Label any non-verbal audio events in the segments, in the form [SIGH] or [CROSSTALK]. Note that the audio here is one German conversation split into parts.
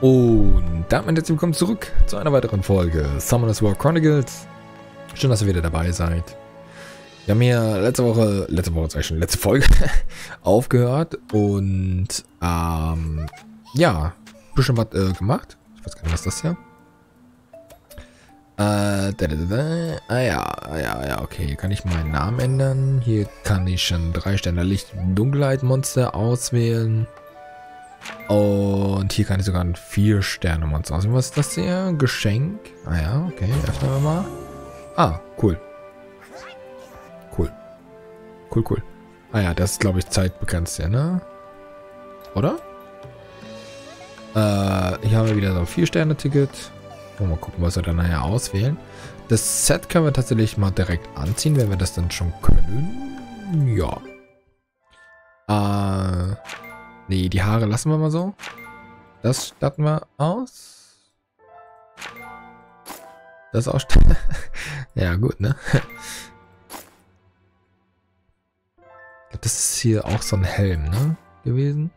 Und damit herzlich willkommen zurück zu einer weiteren Folge Summoners War Chronicles. Schön, dass ihr wieder dabei seid. Wir haben hier letzte Woche, letzte Woche, sag ich schon, letzte Folge [LAUGHS] aufgehört und ähm, ja, ein bisschen was äh, gemacht. Ich weiß gar nicht, was das hier? Äh, da, da, da, ah ja, ah ja, ja, okay. Hier kann ich meinen Namen ändern. Hier kann ich schon drei Sterne Licht Dunkelheit Monster auswählen. Und hier kann ich sogar ein 4-Sterne-Monster auswählen. Was ist das hier? Geschenk. Ah ja, okay. Öffnen wir mal. Ah, cool. Cool. Cool, cool. Ah ja, das ist, glaube ich, zeitbegrenzt, ja, ne? Oder? Äh, hier haben wir wieder so ein 4-Sterne-Ticket. Mal gucken, was wir dann nachher auswählen. Das Set können wir tatsächlich mal direkt anziehen, wenn wir das dann schon können. Ja. Äh, nee, die Haare lassen wir mal so. Das statten wir aus. Das auch. [LAUGHS] ja, gut, ne? Das ist hier auch so ein Helm, ne? Gewesen.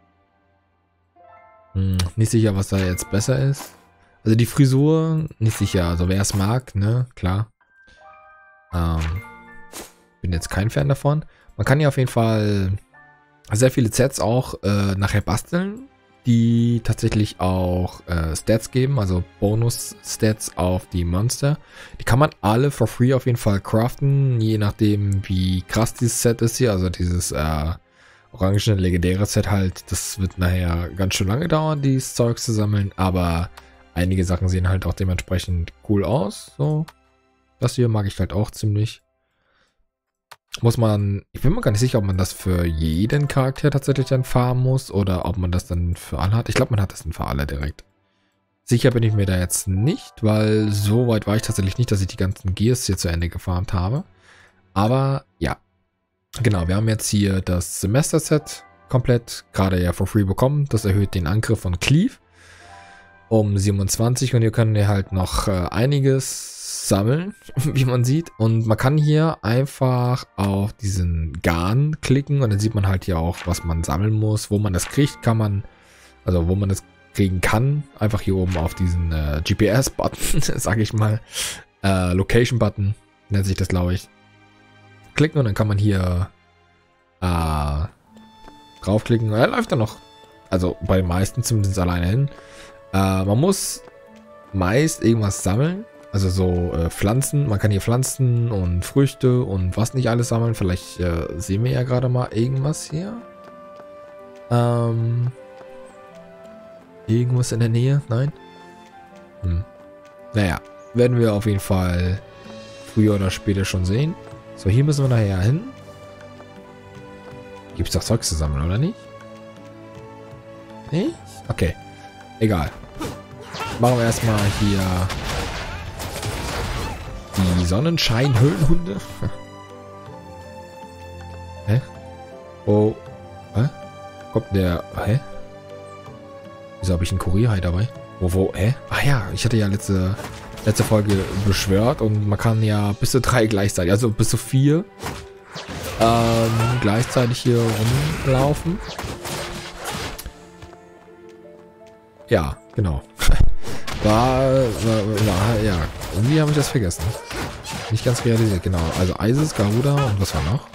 Hm, nicht sicher, was da jetzt besser ist. Also die Frisur, nicht sicher. Also wer es mag, ne, klar. Ähm, bin jetzt kein Fan davon. Man kann ja auf jeden Fall sehr viele Sets auch äh, nachher basteln, die tatsächlich auch äh, Stats geben, also Bonus-Stats auf die Monster. Die kann man alle for free auf jeden Fall craften, je nachdem wie krass dieses Set ist hier. Also dieses äh, orangene legendäre Set halt, das wird nachher ganz schön lange dauern, dieses Zeug zu sammeln, aber einige Sachen sehen halt auch dementsprechend cool aus. So, das hier mag ich halt auch ziemlich. Muss man, ich bin mir gar nicht sicher, ob man das für jeden Charakter tatsächlich dann farmen muss oder ob man das dann für alle hat. Ich glaube, man hat das dann für alle direkt. Sicher bin ich mir da jetzt nicht, weil so weit war ich tatsächlich nicht, dass ich die ganzen Gears hier zu Ende gefarmt habe. Aber ja, genau, wir haben jetzt hier das Semester-Set komplett gerade ja for free bekommen. Das erhöht den Angriff von Cleave um 27 und hier können wir halt noch äh, einiges sammeln, [LAUGHS] wie man sieht. Und man kann hier einfach auf diesen Garn klicken und dann sieht man halt hier auch, was man sammeln muss. Wo man das kriegt, kann man, also wo man das kriegen kann, einfach hier oben auf diesen äh, GPS-Button, [LAUGHS] sage ich mal, äh, Location-Button, nennt sich das, glaube ich, klicken und dann kann man hier äh, draufklicken. Er läuft dann noch, also bei den meisten zumindest alleine hin. Äh, man muss meist irgendwas sammeln. Also so äh, Pflanzen. Man kann hier Pflanzen und Früchte und was nicht alles sammeln. Vielleicht äh, sehen wir ja gerade mal irgendwas hier. Ähm, irgendwas in der Nähe? Nein? Hm. Naja, werden wir auf jeden Fall früher oder später schon sehen. So, hier müssen wir nachher hin. Gibt es doch Zeug zu sammeln, oder nicht? Nicht? Okay. Egal. Machen wir erstmal hier die Sonnenschein-Höhlenhunde. [LAUGHS] Hä? Oh. Hä? Kommt der... Hä? Wieso habe ich einen Kurierhai dabei? Wo, wo? Hä? Ach ja, ich hatte ja letzte, letzte Folge beschwört und man kann ja bis zu drei gleichzeitig, also bis zu vier ähm, gleichzeitig hier rumlaufen. Ja, genau. [LAUGHS] War, war, ja, irgendwie habe ich das vergessen. Nicht ganz realisiert, genau. Also Isis, Garuda und was war noch?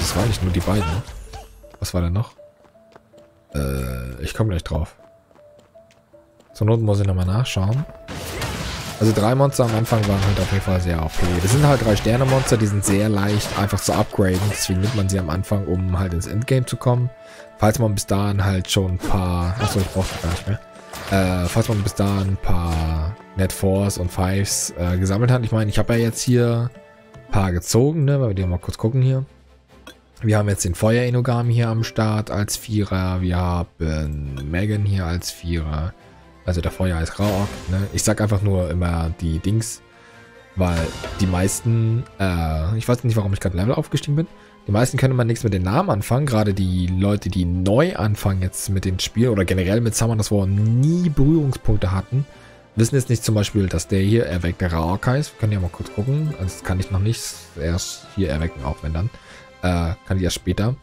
Das war nicht nur die beiden. Was war denn noch? Äh, ich komme gleich drauf. Zur Not muss ich nochmal nachschauen. Also drei Monster am Anfang waren halt auf jeden Fall sehr okay. Das sind halt drei Sterne-Monster, die sind sehr leicht einfach zu upgraden. Deswegen nimmt man sie am Anfang, um halt ins Endgame zu kommen. Falls man bis dahin halt schon ein paar... Achso, ich brauche gar nicht mehr. Äh, falls man bis dahin ein paar Net Fours und Fives äh, gesammelt hat. Ich meine, ich habe ja jetzt hier ein paar gezogen, ne? Weil wir die mal kurz gucken hier. Wir haben jetzt den Feuer-Enogami hier am Start als Vierer. Wir haben Megan hier als Vierer. Also der Feuer ist Rauock. Ne? Ich sag einfach nur immer die Dings, weil die meisten, äh, ich weiß nicht, warum ich gerade Level aufgestiegen bin. Die meisten können man nichts mit den Namen anfangen, gerade die Leute, die neu anfangen jetzt mit dem Spiel oder generell mit Summoners War nie Berührungspunkte hatten, wissen jetzt nicht zum Beispiel, dass der hier erweckte Raokai ist. Wir können ja mal kurz gucken. Das kann ich noch nicht erst hier erwecken, auch wenn dann. Äh, kann ich erst später.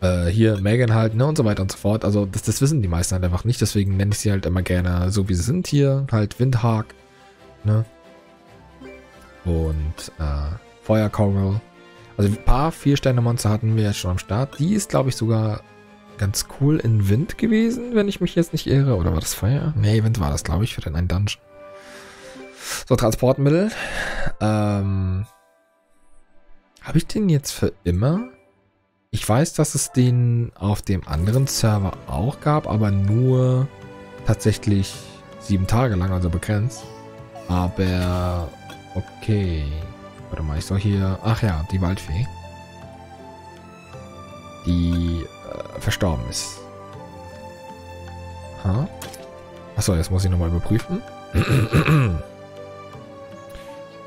Äh, hier Megan halt, ne, und so weiter und so fort. Also das, das wissen die meisten halt einfach nicht, deswegen nenne ich sie halt immer gerne so, wie sie sind hier. Halt Windhag, ne. Und äh, Feuercoral. Also ein paar Vier-Sterne-Monster hatten wir jetzt schon am Start. Die ist, glaube ich, sogar ganz cool in Wind gewesen, wenn ich mich jetzt nicht irre. Oder war das Feuer? Nee, Wind war das, glaube ich, für den einen Dungeon. So, Transportmittel. Ähm, Habe ich den jetzt für immer? Ich weiß, dass es den auf dem anderen Server auch gab, aber nur tatsächlich sieben Tage lang, also begrenzt. Aber okay. Warte mal, ich soll hier... Ach ja, die Waldfee. Die äh, verstorben ist. Ha? Achso, jetzt muss ich nochmal überprüfen. [CLEARS THROAT]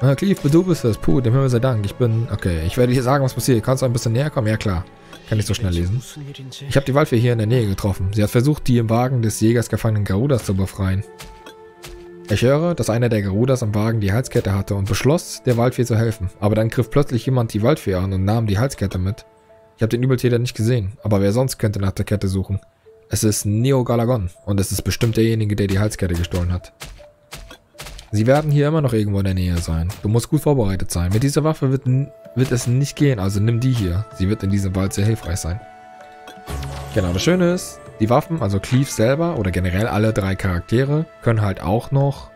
ah, Cleve, du bist es. Puh, dem Himmel sei Dank. Ich bin... Okay, ich werde dir sagen, was passiert. Kannst du ein bisschen näher kommen? Ja, klar. Kann ich so schnell lesen. Ich habe die Waldfee hier in der Nähe getroffen. Sie hat versucht, die im Wagen des Jägers gefangenen Garudas zu befreien. Ich höre, dass einer der Garudas am Wagen die Halskette hatte und beschloss, der Waldfee zu helfen. Aber dann griff plötzlich jemand die Waldfee an und nahm die Halskette mit. Ich habe den Übeltäter nicht gesehen, aber wer sonst könnte nach der Kette suchen? Es ist Neo Galagon und es ist bestimmt derjenige, der die Halskette gestohlen hat. Sie werden hier immer noch irgendwo in der Nähe sein. Du musst gut vorbereitet sein. Mit dieser Waffe wird, wird es nicht gehen, also nimm die hier. Sie wird in diesem Wald sehr hilfreich sein. Genau, das Schöne ist, die Waffen, also Cleave selber oder generell alle drei Charaktere, können halt auch noch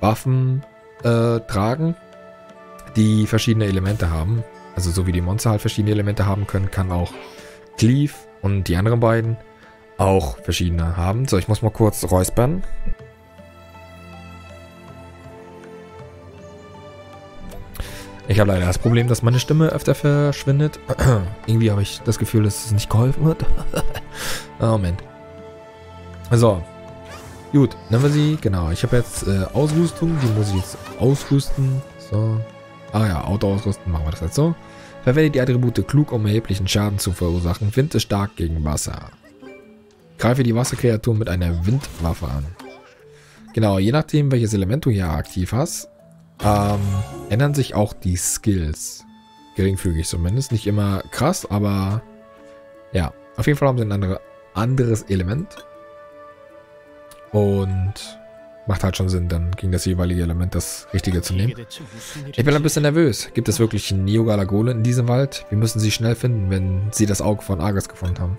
Waffen äh, tragen, die verschiedene Elemente haben. Also so wie die Monster halt verschiedene Elemente haben können, kann auch Cleave und die anderen beiden auch verschiedene haben. So, ich muss mal kurz räuspern. Ich habe leider das Problem, dass meine Stimme öfter verschwindet. [CLEARS THROAT] Irgendwie habe ich das Gefühl, dass es nicht geholfen wird. oh, [LAUGHS] Moment. So. Gut, nehmen wir sie. Genau, ich habe jetzt äh, Ausrüstung. Die muss ich jetzt ausrüsten. So. Ah ja, Auto ausrüsten. Machen wir das jetzt so. Verwende die Attribute klug, um erheblichen Schaden zu verursachen. Wind ist stark gegen Wasser. Greife die Wasserkreatur mit einer Windwaffe an. Genau, je nachdem, welches Element du hier aktiv hast, ähm, ändern sich auch die Skills. Geringfügig zumindest. Nicht immer krass, aber ja. Auf jeden Fall haben sie ein andere, anderes Element. Und macht halt schon Sinn, dann gegen das jeweilige Element das Richtige zu nehmen. Ich bin ein bisschen nervös. Gibt es wirklich Neogalagole in diesem Wald? Wir müssen sie schnell finden, wenn sie das Auge von Argus gefunden haben.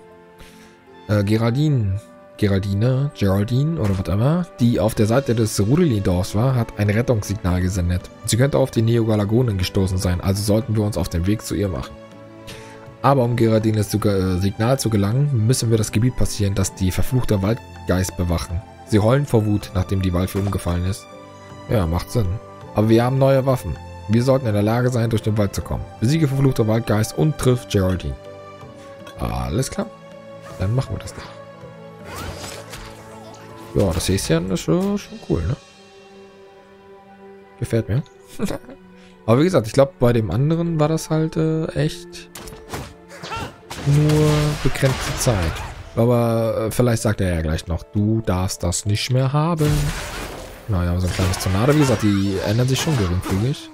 Äh, Geraldine Geraldine, Geraldine oder immer, die auf der Seite des Rudeli-Dorfs war, hat ein Rettungssignal gesendet. Sie könnte auf die Neogalagonen gestoßen sein, also sollten wir uns auf den Weg zu ihr machen. Aber um Geraldines äh, Signal zu gelangen, müssen wir das Gebiet passieren, das die verfluchte Waldgeist bewachen. Sie heulen vor Wut, nachdem die Waldfee umgefallen ist. Ja, macht Sinn. Aber wir haben neue Waffen. Wir sollten in der Lage sein, durch den Wald zu kommen. Besiege verfluchte Waldgeist und trifft Geraldine. Alles klar. Dann machen wir das doch. Ja, das Häschen ist schon, schon cool, ne? Gefällt mir. [LAUGHS] Aber wie gesagt, ich glaube, bei dem anderen war das halt äh, echt nur begrenzte Zeit. Aber äh, vielleicht sagt er ja gleich noch, du darfst das nicht mehr haben. Naja, so ein kleines Tornado. Wie gesagt, die ändern sich schon geringfügig.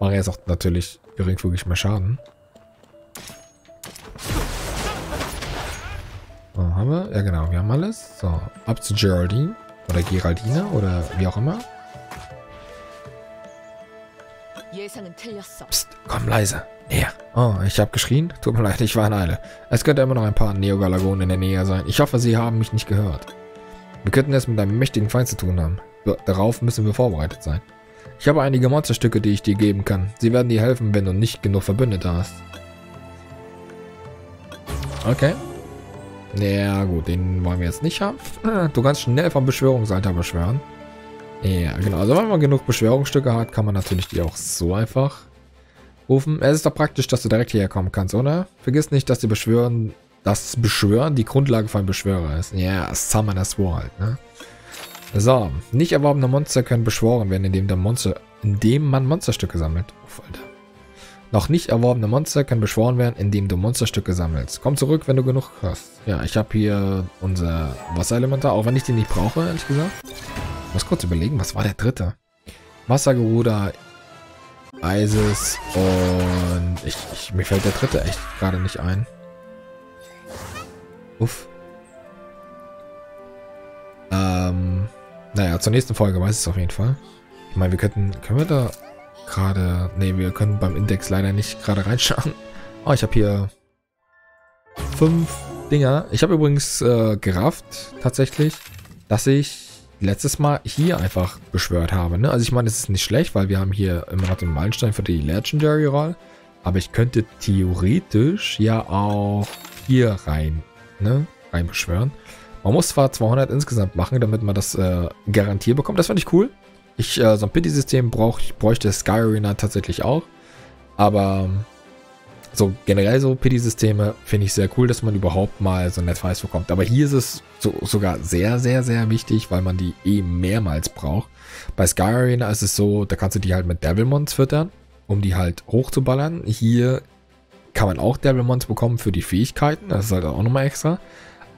Machen jetzt auch natürlich geringfügig mehr Schaden. So, haben wir? Ja, genau. Wir haben alles. So, ab zu Geraldine. Oder Geraldine. Oder wie auch immer. Psst, komm leise. Näher. Oh, ich habe geschrien. Tut mir leid, ich war in Eile. Es könnte immer noch ein paar Neogalagonen in der Nähe sein. Ich hoffe, sie haben mich nicht gehört. Wir könnten es mit einem mächtigen Feind zu tun haben. Darauf müssen wir vorbereitet sein. Ich habe einige Monsterstücke, die ich dir geben kann. Sie werden dir helfen, wenn du nicht genug Verbündete hast. Okay. Ja gut, den wollen wir jetzt nicht haben. Du kannst schnell vom Beschwörungsalter beschwören. Ja, genau. Also wenn man genug Beschwörungsstücke hat, kann man natürlich die auch so einfach rufen. Es ist doch praktisch, dass du direkt hierher kommen kannst, oder? Vergiss nicht, dass die Beschwören, das Beschwören die Grundlage von Beschwörer ist. Ja, Summon as War halt, ne? So, nicht erworbene Monster können beschworen werden, indem, der Monster, indem man Monsterstücke sammelt. Uff, Alter. Noch nicht erworbene Monster können beschworen werden, indem du Monsterstücke sammelst. Komm zurück, wenn du genug hast. Ja, ich habe hier unser Wasserelementar, auch wenn ich den nicht brauche, ehrlich gesagt. Ich muss kurz überlegen, was war der dritte? Wassergeruder, Eises und ich, ich, mir fällt der dritte echt gerade nicht ein. Uff. Ähm, naja, zur nächsten Folge weiß ich es auf jeden Fall. Ich meine, wir könnten, können wir da gerade, nee, wir können beim Index leider nicht gerade reinschauen. Oh, ich habe hier fünf Dinger. Ich habe übrigens äh, gerafft, tatsächlich, dass ich letztes Mal hier einfach beschwört habe. Ne? Also ich meine, es ist nicht schlecht, weil wir haben hier immer noch den Meilenstein für die Legendary Roll. Aber ich könnte theoretisch ja auch hier rein, ne, rein beschwören. Man muss zwar 200 insgesamt machen, damit man das äh, garantiert bekommt. Das fand ich cool. Ich, äh, so ein Pity-System brauch, bräuchte Sky Arena tatsächlich auch. Aber so generell so Pity-Systeme finde ich sehr cool, dass man überhaupt mal so ein Advice bekommt. Aber hier ist es so, sogar sehr, sehr, sehr wichtig, weil man die eh mehrmals braucht. Bei Sky Arena ist es so, da kannst du die halt mit Devilmons füttern, um die halt hochzuballern. Hier kann man auch Devilmons bekommen für die Fähigkeiten, das ist halt auch nochmal extra.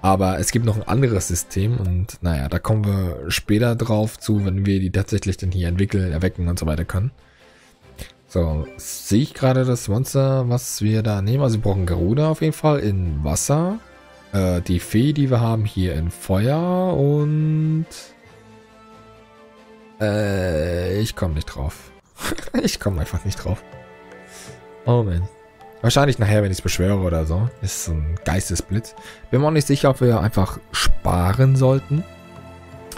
Aber es gibt noch ein anderes System und naja, da kommen wir später drauf zu, wenn wir die tatsächlich dann hier entwickeln, erwecken und so weiter können. So, sehe ich gerade das Monster, was wir da nehmen? Also wir brauchen Garuda auf jeden Fall in Wasser. Äh, die Fee, die wir haben, hier in Feuer und... Äh, ich komme nicht drauf. [LAUGHS] ich komme einfach nicht drauf. Oh man. Wahrscheinlich nachher, wenn ich es beschwöre oder so. Ist so ein Geistesblitz. Bin mir auch nicht sicher, ob wir einfach sparen sollten.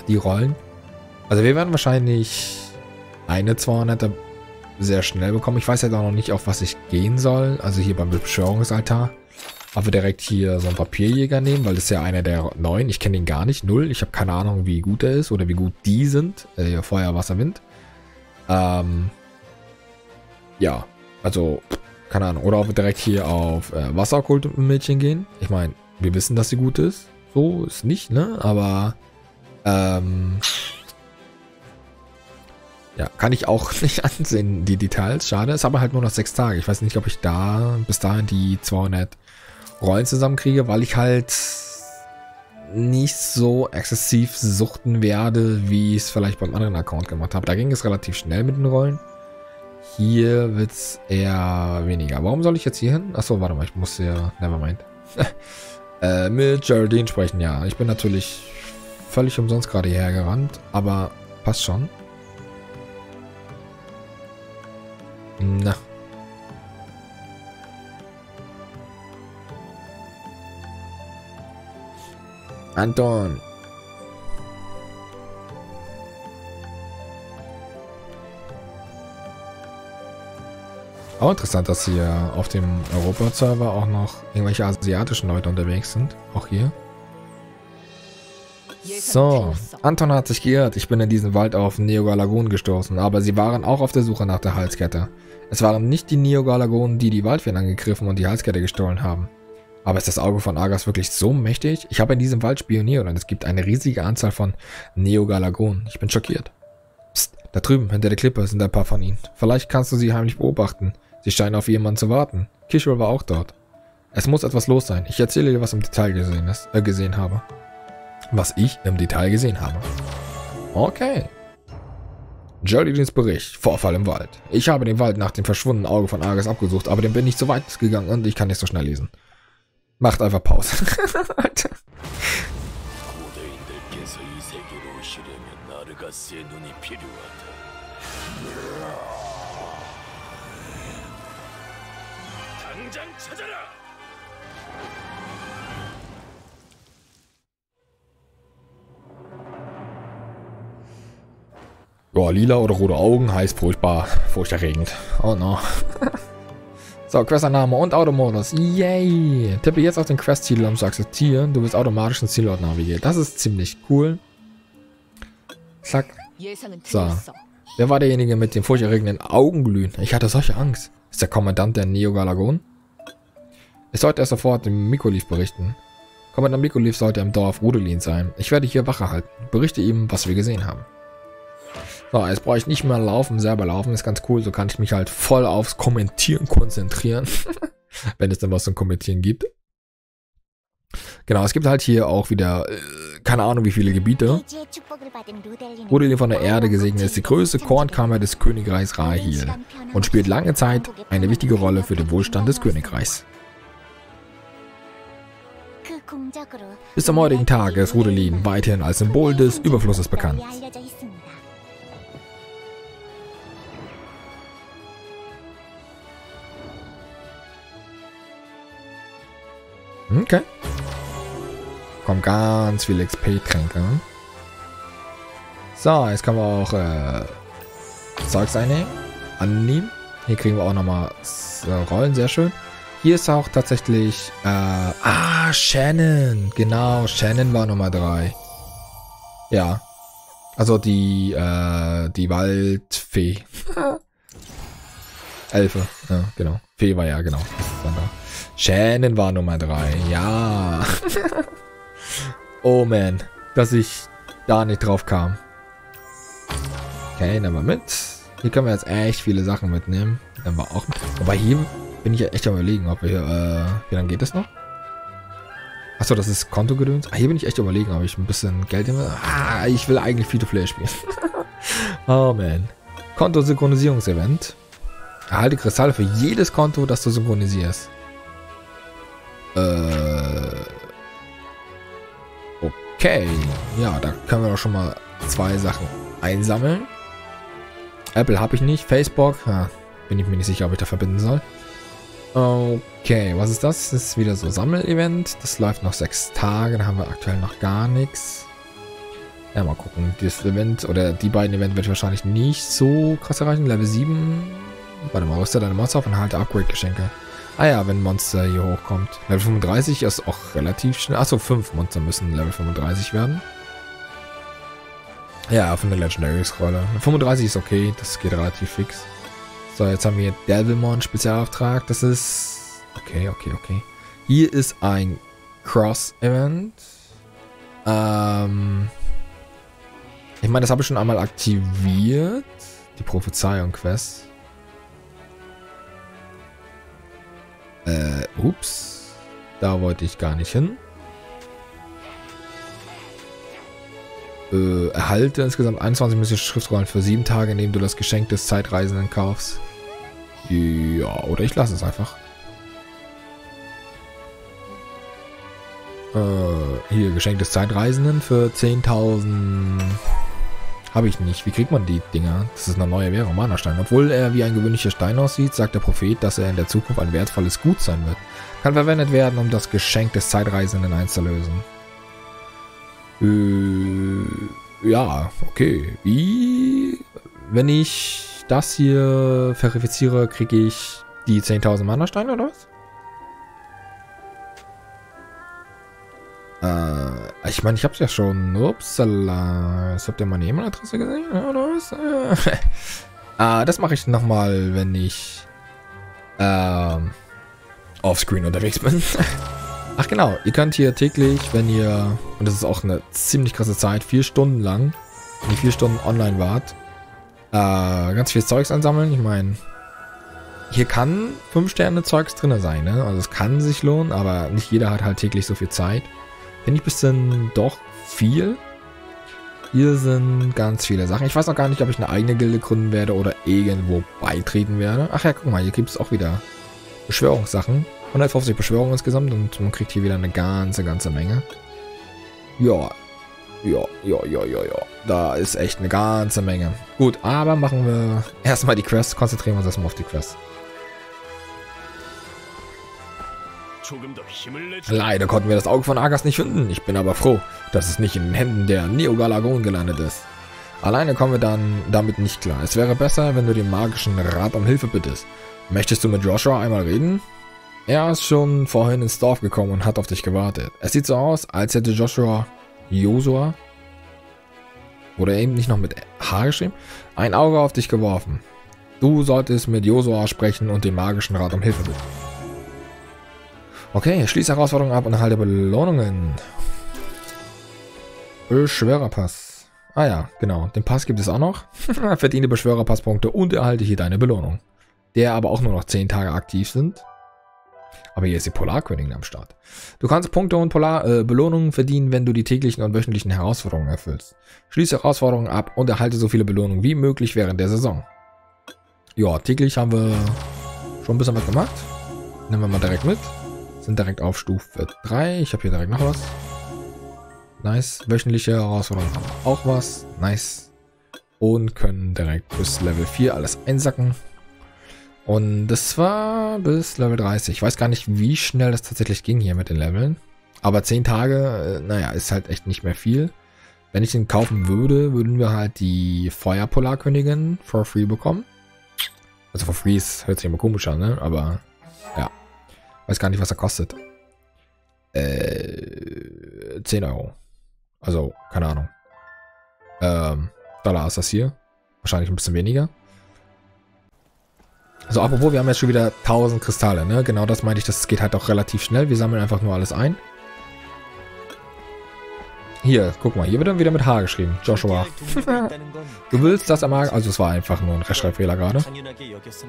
Die Rollen. Also wir werden wahrscheinlich eine 200er sehr schnell bekommen. Ich weiß ja auch noch nicht, auf was ich gehen soll. Also hier beim Beschwörungsaltar. Ob wir direkt hier so einen Papierjäger nehmen, weil das ist ja einer der neuen. Ich kenne den gar nicht. Null. Ich habe keine Ahnung, wie gut er ist oder wie gut die sind. Äh, Feuer, Wasser, Wind. Ähm, ja, also keine Ahnung. Oder wir direkt hier auf äh, Wasserkult-Mädchen gehen. Ich meine, wir wissen, dass sie gut ist. So ist nicht, ne? Aber ähm, ja, kann ich auch [LAUGHS] nicht ansehen, die Details. Schade, ist aber halt nur noch sechs Tage. Ich weiß nicht, ob ich da bis dahin die 200 Rollen zusammenkriege, weil ich halt nicht so exzessiv suchten werde, wie ich es vielleicht beim anderen Account gemacht habe. Da ging es relativ schnell mit den Rollen. Hier wird es eher weniger. Warum soll ich jetzt hier hin? Achso, warte mal, ich muss hier... Nevermind. [LAUGHS] äh, mit Geraldine sprechen, ja. Ich bin natürlich völlig umsonst gerade hierher gerannt, aber passt schon. Na. Anton. Auch interessant, dass hier auf dem Europa-Server auch noch irgendwelche asiatischen Leute unterwegs sind. Auch hier. So, Anton hat sich geirrt. Ich bin in diesen Wald auf Neogalagon gestoßen, aber sie waren auch auf der Suche nach der Halskette. Es waren nicht die Neogalagonen, die die Waldfeen angegriffen und die Halskette gestohlen haben. Aber ist das Auge von Argas wirklich so mächtig? Ich habe in diesem Wald spioniert und es gibt eine riesige Anzahl von Neogalagonen. Ich bin schockiert. Psst, da drüben, hinter der Klippe, sind ein paar von ihnen. Vielleicht kannst du sie heimlich beobachten. Sie scheinen auf jemanden zu warten. Kishore war auch dort. Es muss etwas los sein. Ich erzähle dir, was im Detail gesehen, ist, äh, gesehen habe was ich im Detail gesehen habe. Okay. Jolidins Bericht. Vorfall im Wald. Ich habe den Wald nach dem verschwundenen Auge von Argus abgesucht, aber dem bin ich zu weit gegangen und ich kann nicht so schnell lesen. Macht einfach Pause. Alter. [LAUGHS] [LAUGHS] Boah, lila oder rote Augen heißt furchtbar, furchterregend. Oh no. so, Questannahme und Automodus. Yay! Tippe jetzt auf den Quest-Titel, um zu akzeptieren. Du wirst automatisch ins Zielort navigiert. Das ist ziemlich cool. Zack. So. Wer war derjenige mit den furchterregenden Augenglühen? Ich hatte solche Angst. Ist der Kommandant der Neogalagon? Ich sollte erst sofort dem Mikolev berichten. Kommandant Mikolev sollte im Dorf Rudelin sein. Ich werde hier Wache halten. Berichte ihm, was wir gesehen haben. So, jetzt brauche ich nicht mehr laufen, selber laufen, ist ganz cool. So kann ich mich halt voll aufs Kommentieren konzentrieren. [LAUGHS] Wenn es dann was zum Kommentieren gibt. Genau, es gibt halt hier auch wieder, äh, keine Ahnung wie viele Gebiete. Rudelin von der Erde gesegnet ist die größte Kornkammer des Königreichs Rahil und spielt lange Zeit eine wichtige Rolle für den Wohlstand des Königreichs. Bis zum heutigen Tag ist Rudelin weiterhin als Symbol des Überflusses bekannt. Okay. Kommen ganz viele XP-Tränke. So, jetzt können wir auch äh, Zeugs einnehmen. Annehmen. Hier kriegen wir auch nochmal Rollen, sehr schön. Hier ist auch tatsächlich, äh, ah, Shannon. Genau, Shannon war Nummer 3. Ja. Also die, äh, die Waldfee. [LAUGHS] Elfe, ja, genau. Fee war ja, genau. Shannon war Nummer 3, ja. [LAUGHS] oh man, dass ich da nicht drauf kam. Okay, nehmen wir mit. Hier können wir jetzt echt viele Sachen mitnehmen. Dann war auch. Aber hier bin ich ja echt am überlegen, ob wir, äh, wie lange geht das noch? Achso, das ist Kontogedöns. Ah, hier bin ich echt überlegen, ob ich ein bisschen Geld nehme. Ah, ich will eigentlich Free-to-Play spielen. [LAUGHS] oh man. Konto-Synchronisierungsevent. Erhalte Kristalle für jedes Konto, das du synchronisierst. Äh. Okay. Ja, da können wir doch schon mal zwei Sachen einsammeln. Apple habe ich nicht. Facebook, ja, bin ich mir nicht sicher, ob ich da verbinden soll. Okay, was ist das? Das ist wieder so Sammelevent. Das läuft noch sechs Tage. Da haben wir aktuell noch gar nichts. Ja, mal gucken. Das Event oder die beiden Events werde ich wahrscheinlich nicht so krass erreichen. Level 7. Warte mal, rüste deine Monster auf und halte Upgrade-Geschenke. Ah ja, wenn Monster hier hochkommt. Level 35 ist auch relativ schnell. Achso, 5 Monster müssen Level 35 werden. Ja, von der Legendary-Scrolle. 35 ist okay, das geht relativ fix. So, jetzt haben wir Devilmon Spezialauftrag. Das ist... Okay, okay, okay. Hier ist ein Cross-Event. Ähm... Ich meine, das habe ich schon einmal aktiviert. Die Prophezeiung-Quest. Äh, ups. Da wollte ich gar nicht hin. Äh, erhalte insgesamt 21 mystische Schriftrollen für sieben Tage, indem du das Geschenk des Zeitreisenden kaufst. Ja, oder ich lasse es einfach. Äh, hier, Geschenk des Zeitreisenden für 10.000... Habe ich nicht. Wie kriegt man die Dinger? Das ist eine neue Währung, Mana-Stein. Obwohl er wie ein gewöhnlicher Stein aussieht, sagt der Prophet, dass er in der Zukunft ein wertvolles Gut sein wird. Kann verwendet werden, um das Geschenk des Zeitreisenden einzulösen. Äh, ja, okay. Wie? Wenn ich das hier verifiziere, kriege ich die 10.000 Mana-Steine oder was? Äh, ich meine, ich hab's ja schon. Upsala. Jetzt habt ihr meine E-Mail-Adresse gesehen, oder was? äh, [LAUGHS] das mache ich nochmal, wenn ich ähm, offscreen unterwegs bin. [LAUGHS] Ach genau, ihr könnt hier täglich, wenn ihr, und das ist auch eine ziemlich krasse Zeit, vier Stunden lang, wenn ihr vier Stunden online wart, äh, ganz viel Zeugs ansammeln. Ich meine, hier kann 5 Sterne Zeugs drin sein, ne? Also es kann sich lohnen, aber nicht jeder hat halt täglich so viel Zeit. Finde ich ein bisschen doch viel. Hier sind ganz viele Sachen. Ich weiß noch gar nicht, ob ich eine eigene Gilde gründen werde oder irgendwo beitreten werde. Ach ja, guck mal, hier gibt es auch wieder Beschwörungssachen. 150 Beschwörungen insgesamt und man kriegt hier wieder eine ganze, ganze Menge. Ja, ja, ja, ja, ja, ja. Da ist echt eine ganze Menge. Gut, aber machen wir erstmal die Quest. Konzentrieren wir uns erstmal auf die Quest. Leider konnten wir das Auge von Argas nicht finden. Ich bin aber froh, dass es nicht in den Händen der Neogalagon gelandet ist. Alleine kommen wir dann damit nicht klar. Es wäre besser, wenn du den magischen Rat um Hilfe bittest. Möchtest du mit Joshua einmal reden? Er ist schon vorhin ins Dorf gekommen und hat auf dich gewartet. Es sieht so aus, als hätte Joshua Josua oder eben nicht noch mit H geschrieben, ein Auge auf dich geworfen. Du solltest mit Josua sprechen und den magischen Rat um Hilfe bitten. Okay, schließe Herausforderungen ab und erhalte Belohnungen. Beschwörerpass. Ah ja, genau. Den Pass gibt es auch noch. [LAUGHS] Verdiene Beschwörerpasspunkte und erhalte hier deine Belohnung. Der aber auch nur noch 10 Tage aktiv sind. Aber hier ist die Polarkönigin am Start. Du kannst Punkte und Polar äh, Belohnungen verdienen, wenn du die täglichen und wöchentlichen Herausforderungen erfüllst. Schließe Herausforderungen ab und erhalte so viele Belohnungen wie möglich während der Saison. Ja, täglich haben wir schon ein bisschen was gemacht. Nehmen wir mal direkt mit. Sind direkt auf Stufe 3. Ich habe hier direkt noch was. Nice. Wöchentliche Herausforderungen haben auch was. Nice. Und können direkt bis Level 4 alles einsacken. Und das war bis Level 30. Ich weiß gar nicht, wie schnell das tatsächlich ging hier mit den Leveln. Aber 10 Tage, äh, naja, ist halt echt nicht mehr viel. Wenn ich den kaufen würde, würden wir halt die Feuerpolarkönigin for free bekommen. Also for free ist, hört sich immer komisch an, ne? Aber ja. Weiß gar nicht, was er kostet. Äh, 10 Euro. Also, keine Ahnung. Ähm, Dollar ist das hier. Wahrscheinlich ein bisschen weniger. Also apropos, wir haben jetzt schon wieder 1000 Kristalle, ne? Genau das meinte ich, das geht halt auch relativ schnell. Wir sammeln einfach nur alles ein. Hier, guck mal, hier wird dann wieder mit H geschrieben. Joshua. [LAUGHS] du willst, dass der Mag... Also es war einfach nur ein Rechtschreibfehler gerade.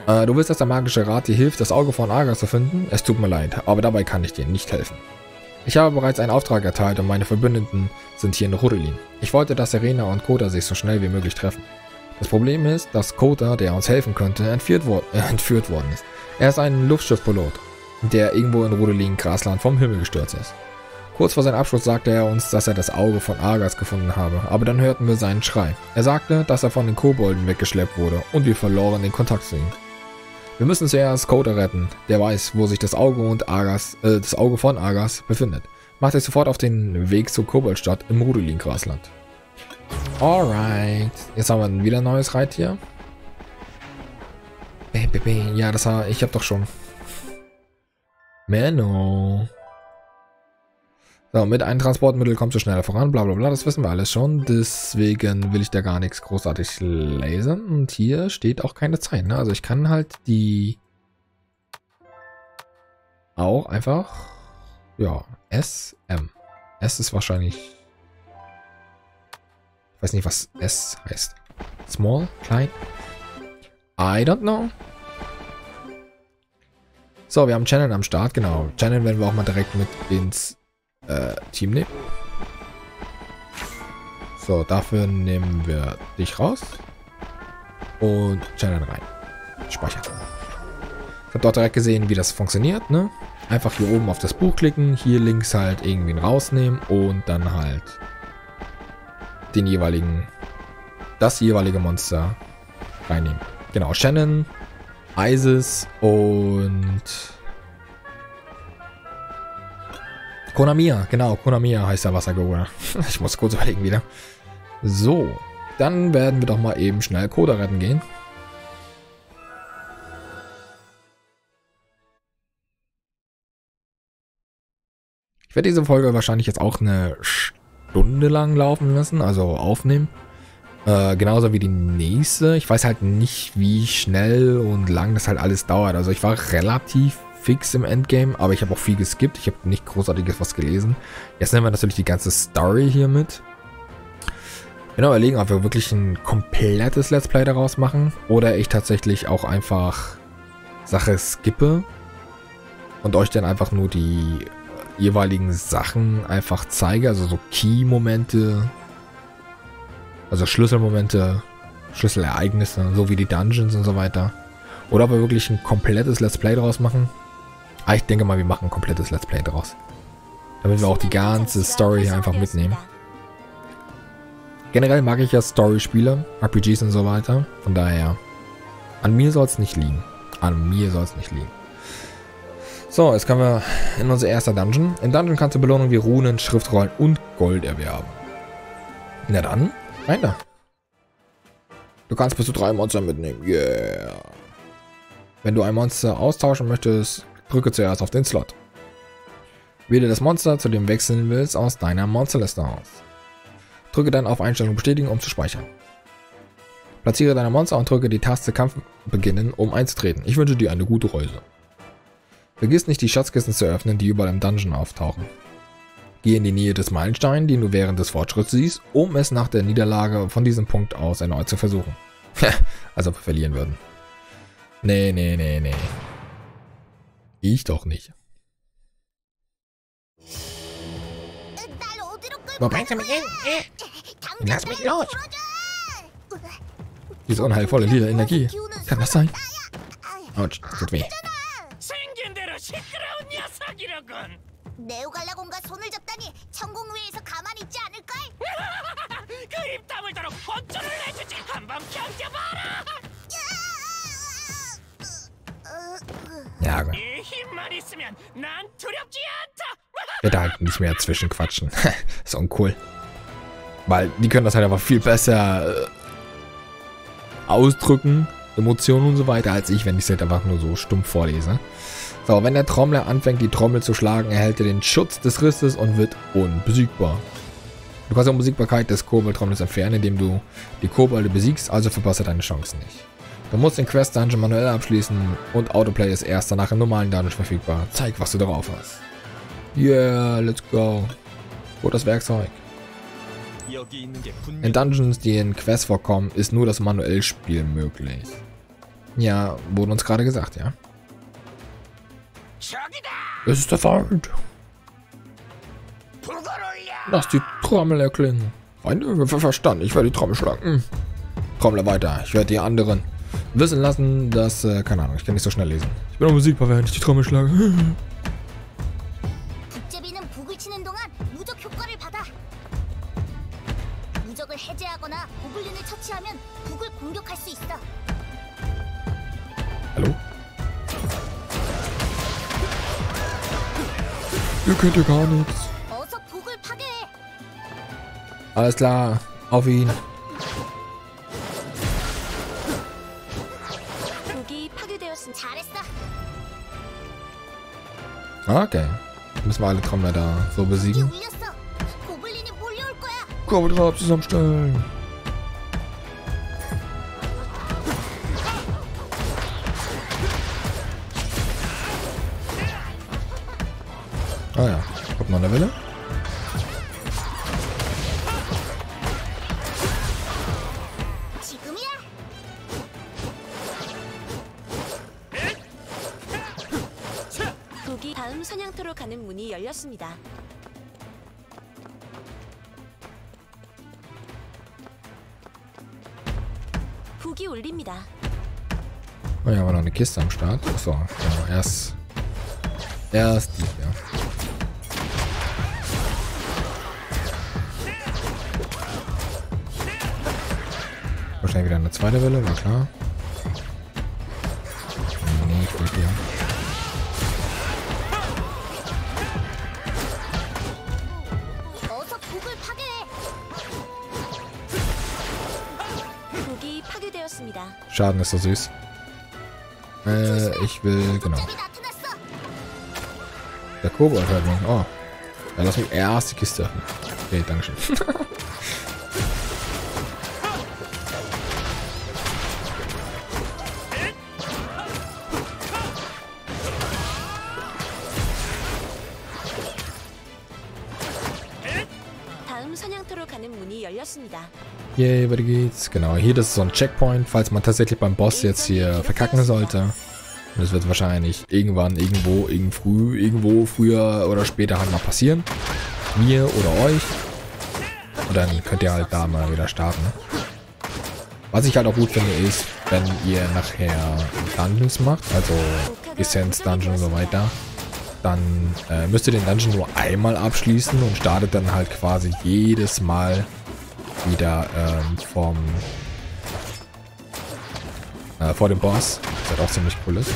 Äh, du willst, dass der magische Rat dir hilft, das Auge von Argas zu finden? Es tut mir leid, aber dabei kann ich dir nicht helfen. Ich habe bereits einen Auftrag erteilt und meine Verbündeten sind hier in Rudelin. Ich wollte, dass Serena und Kota sich so schnell wie möglich treffen. Das Problem ist, dass Kota, der uns helfen könnte, entführt, wo äh, entführt worden ist. Er ist ein Luftschiffpilot, der irgendwo in Rudelin Grasland vom Himmel gestürzt ist. Kurz vor seinem Abschluss sagte er uns, dass er das Auge von Argas gefunden habe, aber dann hörten wir seinen Schrei. Er sagte, dass er von den Kobolden weggeschleppt wurde und wir verloren den Kontakt zu ihm. Wir müssen zuerst Kota retten, der weiß, wo sich das Auge und Argas, äh, das Auge von Argas befindet. Macht euch sofort auf den Weg zur Koboldstadt im Rudelin-Grasland. Alright. Jetzt haben wir wieder ein neues Reittier. Ja, das war. Ich hab doch schon. Menno. So, mit einem Transportmittel kommst du schneller voran, bla bla bla, das wissen wir alles schon. Deswegen will ich da gar nichts großartig lasern. Und hier steht auch keine Zeit, ne? Also ich kann halt die auch einfach, ja, S, M. S ist wahrscheinlich, ich weiß nicht, was S heißt. Small, klein? I don't know. So, wir haben Channel am Start, genau. Channel werden wir auch mal direkt mit ins äh, Team nehmen. So, dafür nehmen wir dich raus. Und Channel rein. Speichern. Ich habe dort direkt gesehen, wie das funktioniert, ne? Einfach hier oben auf das Buch klicken, hier links halt irgendwie rausnehmen und dann halt den jeweiligen, das jeweilige Monster reinnehmen. Genau, Shannon, Isis und Konamiya, genau, Konamiya heißt der Wassergurgler. [LAUGHS] ich muss kurz überlegen wieder. So, dann werden wir doch mal eben schnell Koda retten gehen. Ich werde diese Folge wahrscheinlich jetzt auch eine Stunde lang laufen lassen, also aufnehmen. Äh, genauso wie die nächste. Ich weiß halt nicht, wie schnell und lang das halt alles dauert. Also ich war relativ fix im Endgame, aber ich habe auch viel geskippt. Ich habe nicht großartiges was gelesen. Jetzt nehmen wir natürlich die ganze Story hier mit. Genau, überlegen, ob wir wirklich ein komplettes Let's Play daraus machen oder ich tatsächlich auch einfach Sache skippe und euch dann einfach nur die jeweiligen Sachen einfach zeige, also so Key-Momente, also Schlüsselmomente, Schlüsselereignisse, so wie die Dungeons und so weiter. Oder ob wir wirklich ein komplettes Let's Play daraus machen. Ah, ich denke mal, wir machen ein komplettes Let's Play draus. Damit wir auch die ganze Story einfach mitnehmen. Generell mag ich ja Story-Spiele, RPGs und so weiter. Von daher, an mir soll es nicht liegen. An mir soll es nicht liegen. So, jetzt kommen wir in unser erster Dungeon. Im Dungeon kannst du Belohnungen wie Runen, Schriftrollen und Gold erwerben. Na dann, rein da. Du kannst bis zu drei Monster mitnehmen. Yeah. Wenn du ein Monster austauschen möchtest, Drücke zuerst auf den Slot. Wähle das Monster, zu dem wechseln willst, aus deiner Monsterliste aus. Drücke dann auf Einstellung bestätigen, um zu speichern. Platziere deine Monster und drücke die Taste Kampf beginnen, um einzutreten. Ich wünsche dir eine gute Reise. Vergiss nicht, die Schatzkisten zu öffnen, die überall im Dungeon auftauchen. Geh in die Nähe des Meilensteins, den du während des Fortschritts siehst, um es nach der Niederlage von diesem Punkt aus erneut zu versuchen. [LAUGHS] Als ob wir verlieren würden. Nee, nee, nee, nee. Ich doch nicht. Wo bringst du mich hin? Lass mich los! Diese unheilvolle lila Energie. Kann das sein? Autsch, tut weh. 네오갈라곤과 손을 잡다니 천공의회에서 가만히 있지 않을걸? [LAUGHS] 그입 다물도록 혼쭐을 내주지 한번 견뎌봐라 Ja, 이 힘만 있으면 난 두렵지 않다 bitte [LAUGHS] halt nicht mehr zwischenquatschen. [LAUGHS] ist uncool. Weil die können das halt einfach viel besser äh, ausdrücken, Emotionen und so weiter, als ich, wenn ich es halt einfach nur so stumpf vorlese. So, wenn der Trommler anfängt, die Trommel zu schlagen, erhält er den Schutz des Risses und wird unbesiegbar. Du kannst die Unbesiegbarkeit des Kobold-Trommels entfernen, indem du die Kobolde besiegst, also verpasse deine Chancen nicht. Du musst den Quest-Dungeon manuell abschließen und Autoplay ist erst danach im normalen Dungeon verfügbar. Zeig, was du drauf hast. Yeah, let's go. Wo das Werkzeug. In Dungeons, die in Quests vorkommen, ist nur das manuell Spiel möglich. Ja, wurde uns gerade gesagt, ja? Es ist der Feind. Lass die Trommel erklingen. Feinde, verstanden. Ich werde die Trommel schlagen. Hm. Trommel weiter. Ich werde die anderen wissen lassen, dass... Äh, keine Ahnung, ich kann nicht so schnell lesen. Ich bin unbesiegbar, während ich die Trommel schlage. [LAUGHS] Ihr könnt ja gar nichts. Alles klar, auf ihn. Ah, okay. Müssen wir alle Trommler da so besiegen. Gobble drauf zusammenstellen. 지금이야. 북이 다음 사냥터로 가는 문이 열렸습니다. 북이 울립니다. Oh ja, war noch eine Kiste am Start. Achso, ja, erst. Erst zweite Welle, war klar. Schaden ist so süß. Äh, ich will, genau. Der Kobold halt noch. Oh. Ja, lass mich erst die Kiste öffnen. Okay, dankeschön. [LAUGHS] Yay, weiter geht's. Genau, hier das ist so ein Checkpoint, falls man tatsächlich beim Boss jetzt hier verkacken sollte. Und Das wird wahrscheinlich irgendwann, irgendwo, irgend früh, irgendwo, früher oder später halt mal passieren. Mir oder euch. Und dann könnt ihr halt da mal wieder starten. Was ich halt auch gut finde, ist, wenn ihr nachher Dungeons macht, also Essence Dungeon und so weiter, dann äh, müsst ihr den Dungeon nur einmal abschließen und startet dann halt quasi jedes Mal wieder ähm, vom äh, vor dem Boss, was halt auch ziemlich cool ist.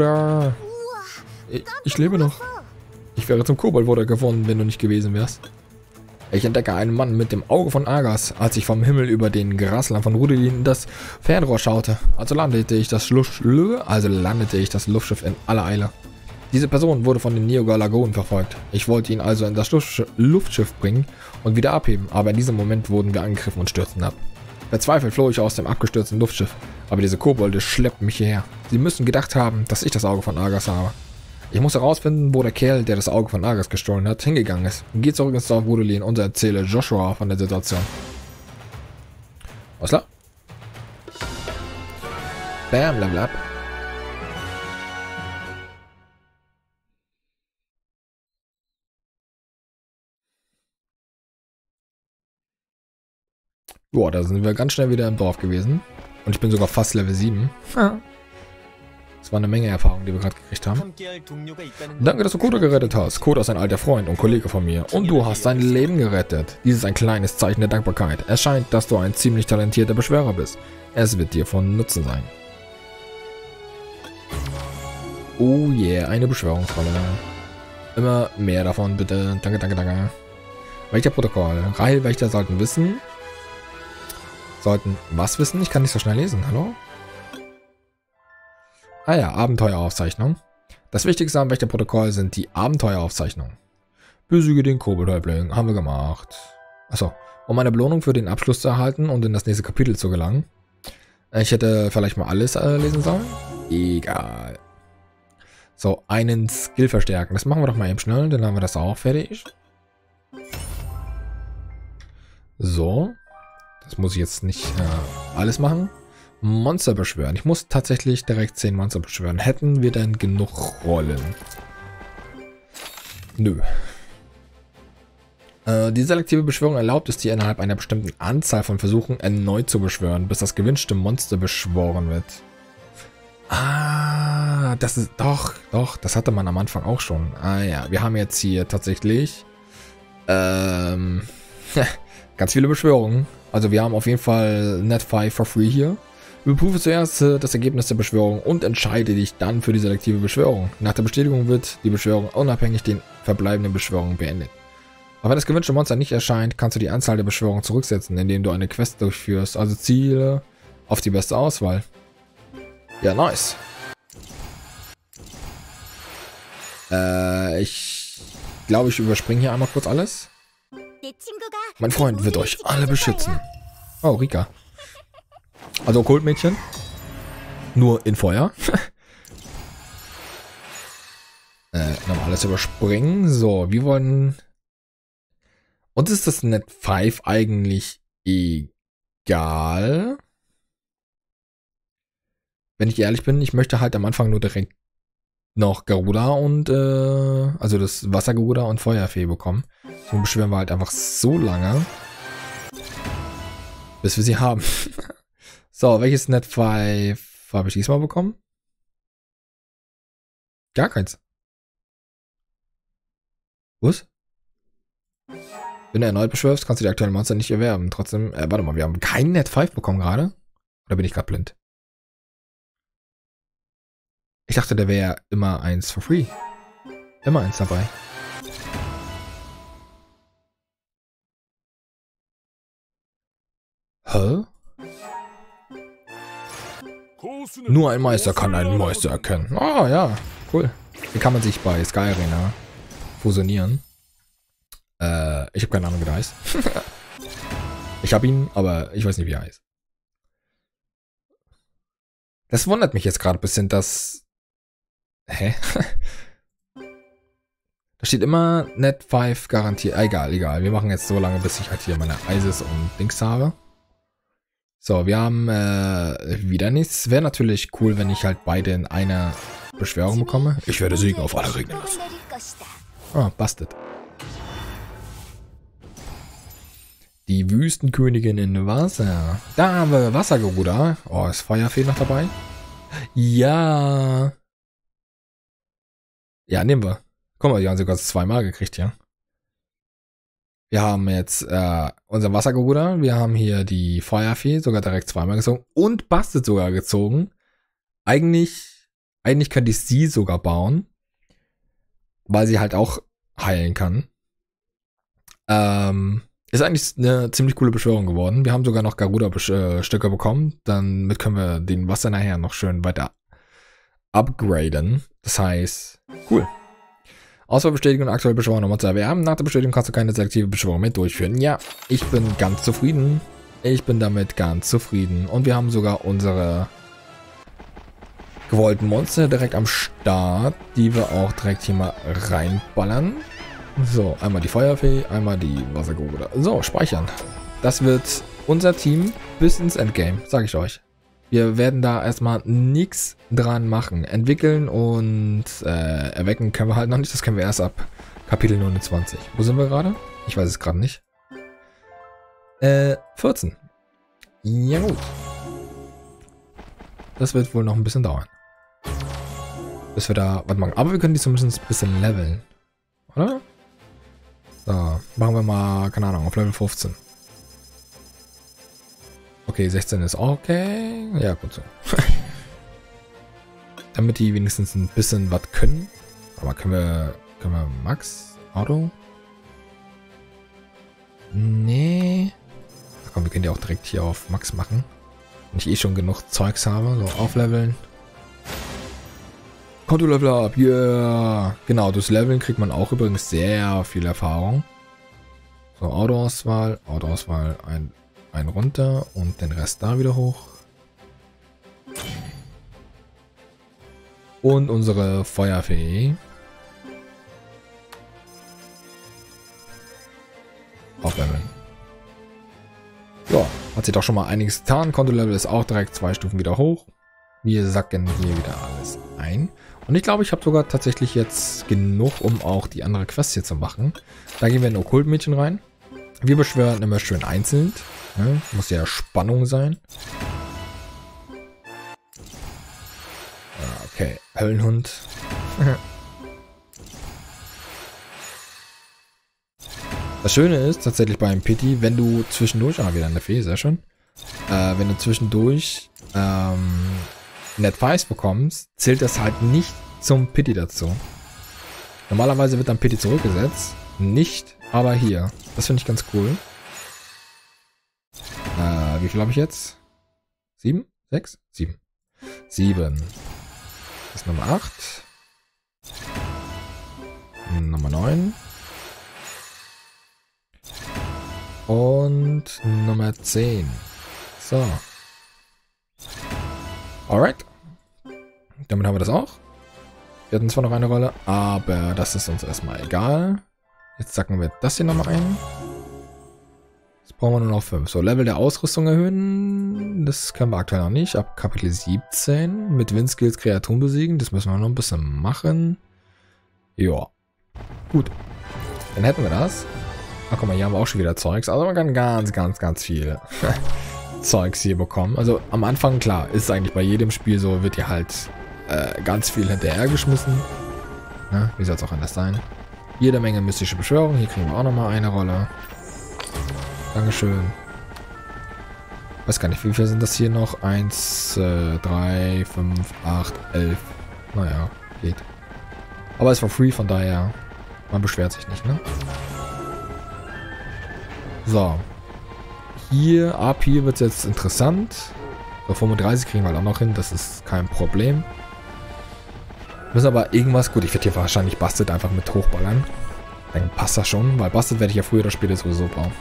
와. ich, ich lebe noch. Ich wäre zum Koboldwunder gewonnen, wenn du nicht gewesen wärst. Ich entdecke einen Mann mit dem Auge von Argas, als ich vom Himmel über den Grasland von Rudelin in das Fernrohr schaute. Also landete ich das Luft, also landete ich das Luftschiff in aller Eile. Diese Person wurde von den Neogalagonen verfolgt. Ich wollte ihn also in das Luftsch- Luftschiff bringen und wieder abheben, aber in diesem Moment wurden wir angegriffen und stürzten ab. Verzweifelt floh ich aus dem abgestürzten Luftschiff, aber diese Kobolde schleppten mich hierher. Sie müssen gedacht haben, dass ich das Auge von Argas habe. Ich muss herausfinden, wo der Kerl, der das Auge von Argas gestohlen hat, hingegangen ist. Geh zurück ins Dorf Rudelin und erzähle Joshua von der Situation. Was klar? Bam, Level Up. Boah, da sind wir ganz schnell wieder im Dorf gewesen. Und ich bin sogar fast Level 7. Ja. Das war eine Menge Erfahrung, die wir gerade gekriegt haben. Danke, dass du Koda gerettet hast. Koda ist ein alter Freund und Kollege von mir. Und du hast dein Leben gerettet. Dies ist ein kleines Zeichen der Dankbarkeit. Es scheint, dass du ein ziemlich talentierter Beschwerer bist. Es wird dir von Nutzen sein. Oh yeah, eine Beschwörungsrolle. Immer mehr davon, bitte. Danke, danke, danke. Welcher Protokoll? Rahel Wächter sollten wissen, Sollten was wissen? Ich kann nicht so schnell lesen. Hallo? Ah ja, Abenteueraufzeichnung. Das Wichtigste am Wächterprotokoll sind die Abenteueraufzeichnungen. Besiege den Koboldhäuptling. Haben wir gemacht. Achso. Um eine Belohnung für den Abschluss zu erhalten und in das nächste Kapitel zu gelangen. Ich hätte vielleicht mal alles äh, lesen sollen. Egal. So, einen Skill verstärken. Das machen wir doch mal eben schnell. Dann haben wir das auch fertig. So. Das muss ich jetzt nicht äh, alles machen. Monster beschwören. Ich muss tatsächlich direkt 10 Monster beschwören. Hätten wir denn genug Rollen? Nö. Äh, die selektive Beschwörung erlaubt es dir innerhalb einer bestimmten Anzahl von Versuchen erneut zu beschwören, bis das gewünschte Monster beschworen wird. Ah, das ist doch, doch, das hatte man am Anfang auch schon. Ah ja, wir haben jetzt hier tatsächlich ähm, [LAUGHS] ganz viele Beschwörungen. Also wir haben auf jeden Fall Net 5 for free hier. Überprüfe zuerst äh, das Ergebnis der Beschwörung und entscheide dich dann für die selektive Beschwörung. Nach der Bestätigung wird die Beschwörung unabhängig den verbleibenden Beschwörungen beendet. Aber wenn das gewünschte Monster nicht erscheint, kannst du die Anzahl der Beschwörungen zurücksetzen, indem du eine Quest durchführst. Also ziele auf die beste Auswahl. Ja, nice. Äh, ich glaube, ich überspringe hier einmal kurz alles. Mein Freund wird euch alle beschützen. Oh, Rika. Also Kultmädchen. Nur in Feuer. [LAUGHS] äh, nochmal alles Überspringen. So, wir wollen... Uns ist das Net 5 eigentlich egal. Wenn ich ehrlich bin, ich möchte halt am Anfang nur direkt noch Garuda und, äh, also das Wassergaruda und Feuerfee bekommen. So beschwören wir halt einfach so lange, bis wir sie haben. [LAUGHS] so, welches Net 5 habe ich diesmal bekommen? Gar keins. Was? Wenn du erneut beschwörst, kannst du die aktuellen Monster nicht erwerben. Trotzdem, äh, warte mal, wir haben keinen Net 5 bekommen gerade? Oder bin ich gerade blind? Ich dachte, der wäre immer eins for free. Immer eins dabei. Hä? Nur ein Meister kann einen Meister erkennen. Ah, ja. Cool. Wie kann man sich bei Sky Arena fusionieren? Äh, ich habe keine Ahnung, wie der heißt. [LAUGHS] ich habe ihn, aber ich weiß nicht, wie er heißt. Das wundert mich jetzt gerade ein bisschen, dass... Hä? [LAUGHS] Da steht immer Net 5 garantiert. Ah, egal, egal. Wir machen jetzt so lange, bis ich halt hier meine Eises und Dings habe. So, wir haben äh, wieder nichts. Wäre natürlich cool, wenn ich halt beide in einer Beschwörung bekomme. Ich werde Siegen auf alle Regeln lassen. Ah, bastet. Die Wüstenkönigin in Wasser. Da haben wir Wassergeruder. Oh, ist Feuerfee noch dabei? Ja. Ja, nehmen wir. Guck mal, die haben sogar zweimal gekriegt, ja. Wir haben jetzt äh, unseren Wassergeruder. Wir haben hier die Feuerfee sogar direkt zweimal gezogen. Und Bastet sogar gezogen. Eigentlich, eigentlich könnte ich sie sogar bauen. Weil sie halt auch heilen kann. Ähm, ist eigentlich eine ziemlich coole Beschwörung geworden. Wir haben sogar noch Garuda-Stücke bekommen. Damit können wir den Wasser nachher noch schön weiter upgraden. Das heißt, cool. Auswahlbestätigung und aktuelle Beschwörung nochmal zu erwerben. Nach der Bestätigung kannst du keine selektive Beschwörung mehr durchführen. Ja, ich bin ganz zufrieden. Ich bin damit ganz zufrieden. Und wir haben sogar unsere gewollten Monster direkt am Start, die wir auch direkt hier mal reinballern. So, einmal die Feuerfee, einmal die Wassergruber. So, speichern. Das wird unser Team bis ins Endgame, sage ich euch. Wir werden da erstmal nichts dran machen. Entwickeln und äh, erwecken können wir halt noch nicht. Das können wir erst ab Kapitel 29. Wo sind wir gerade? Ich weiß es gerade nicht. Äh, 14. Ja gut. Das wird wohl noch ein bisschen dauern. Bis wir da was machen. Aber wir können die zumindest ein bisschen leveln. Oder? So, machen wir mal, keine Ahnung, auf Level 15. Okay, 16 ist okay. Ja, gut so. [LAUGHS] Damit die wenigstens ein bisschen was können. Aber können wir, können wir Max? Auto? Nee. Ach komm, wir können die auch direkt hier auf Max machen. Wenn ich eh schon genug Zeugs habe, so aufleveln. Konto Level up, yeah. Genau, durchs Leveln kriegt man auch übrigens sehr viel Erfahrung. So, Autoauswahl, Autoauswahl, ein, ein runter und den Rest da wieder hoch. Und unsere Feuerfee. Aufleveln. Ja, hat sich doch schon mal einiges getan. Kontolevel ist auch direkt zwei Stufen wieder hoch. Wir sacken hier wieder alles ein. Und ich glaube, ich habe sogar tatsächlich jetzt genug, um auch die andere Quest hier zu machen. Da gehen wir in Okkultmädchen rein. Wir beschwören immer schön einzeln. Ne? Muss ja Spannung sein. Ah, Okay, Höllenhund. [LAUGHS] Das Schöne ist tatsächlich beim Pity, wenn du zwischendurch, ah, wieder eine Fee, sehr schön. Äh, wenn du zwischendurch ähm, Net Advice bekommst, zählt das halt nicht zum Pity dazu. Normalerweise wird dann Pity zurückgesetzt, nicht aber hier. Das finde ich ganz cool. Äh, wie viel habe ich jetzt? Sieben? Sechs? Sieben. Sieben. Das ist Nummer acht. Nummer neun. Und Nummer 10. So. Alright. Damit haben wir das auch. Wir hatten zwar noch eine Rolle, aber das ist uns erstmal egal. Jetzt sacken wir das hier nochmal ein. Jetzt brauchen wir nur noch 5. So, Level der Ausrüstung erhöhen. Das können wir aktuell noch nicht. Ab Kapitel 17. Mit Windskills Kreaturen besiegen. Das müssen wir noch ein bisschen machen. Ja. Gut. Dann hätten wir das. Ach, guck mal, hier haben wir auch schon wieder Zeugs. Also man kann ganz, ganz, ganz viel [LAUGHS] Zeugs hier bekommen. Also am Anfang, klar, ist eigentlich bei jedem Spiel so, wird dir halt äh, ganz viel hinterhergeschmissen. Ne? Wie soll es auch anders sein? Jede Menge mystische Beschwörung. Hier kriegen wir auch nochmal eine Rolle. Dankeschön. Weiß gar nicht, wie viel sind das hier noch? 1, 3, 5, 8, 11. Naja, geht. Aber es war free, von daher, man beschwert sich nicht, ne? So. Hier, ab hier wird es jetzt interessant. So, 35 kriegen wir halt auch noch hin, das ist kein Problem. Müssen aber irgendwas, gut, ich werde hier wahrscheinlich Bastet einfach mit hochballern. Dann passt das schon, weil Bastet werde ich ja früher oder später sowieso brauchen.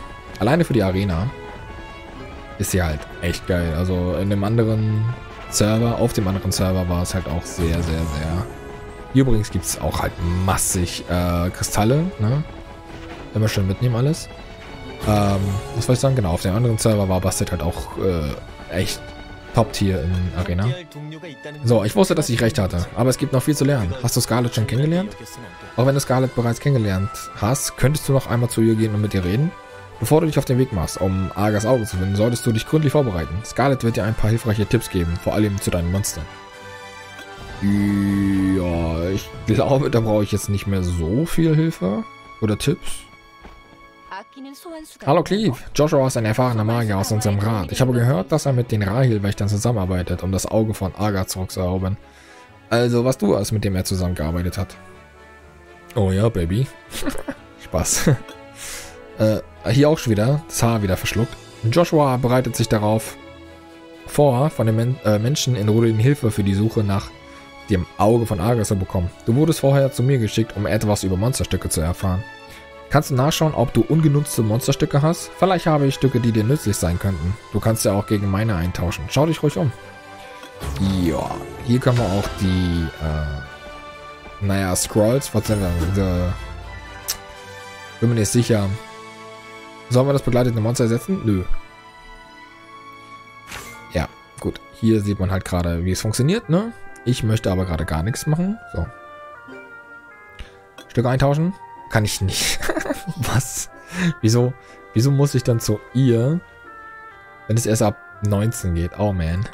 Alleine für die Arena ist sie halt echt geil. Also in dem anderen Server, auf dem anderen Server war es halt auch sehr, sehr, sehr. Hier übrigens gibt es auch halt massig äh, Kristalle, ne? Immer schön mitnehmen alles. Ähm, was soll ich sagen? Genau, auf dem anderen Server war Bastet halt auch äh, echt Top-Tier in Arena. So, ich wusste, dass ich recht hatte, aber es gibt noch viel zu lernen. Hast du Scarlett schon kennengelernt? Auch wenn du Scarlett bereits kennengelernt hast, könntest du noch einmal zu ihr gehen und mit ihr reden? Bevor du dich auf den Weg machst, um Argas Auge zu finden, solltest du dich gründlich vorbereiten. Scarlett wird dir ein paar hilfreiche Tipps geben, vor allem zu deinen Monstern. Ja, ich glaube, da brauche ich jetzt nicht mehr so viel Hilfe oder Tipps. Hallo Cleve, Joshua ist ein erfahrener Magier aus unserem Rat. Ich habe gehört, dass er mit den Rahil-Wächtern zusammenarbeitet, um das Auge von Arga zurückzuerobern. Also, was du hast, mit dem er zusammengearbeitet hat. Oh ja, Baby. [LAUGHS] Spaß. Äh, hier auch schon wieder, das Haar wieder verschluckt. Joshua bereitet sich darauf vor, von den Men äh, Menschen in Rudin Hilfe für die Suche nach dem Auge von Arga zu bekommen. Du wurdest vorher zu mir geschickt, um etwas über Monsterstücke zu erfahren. Kannst du nachschauen, ob du ungenutzte Monsterstücke hast? Vielleicht habe ich Stücke, die dir nützlich sein könnten. Du kannst ja auch gegen meine eintauschen. Schau dich ruhig um. Ja, hier können wir auch die, äh, naja, Scrolls, was sind das? Bin mir nicht sicher. Sollen wir das begleitete Monster ersetzen? Nö. Ja, gut. hier sieht man halt gerade, wie es funktioniert, ne? Ich möchte aber gerade gar nichts machen. So. Stück eintauschen? Kann ich nicht. [LAUGHS] Was? Wieso? Wieso muss ich dann zu ihr, wenn es erst ab 19 geht? Oh man.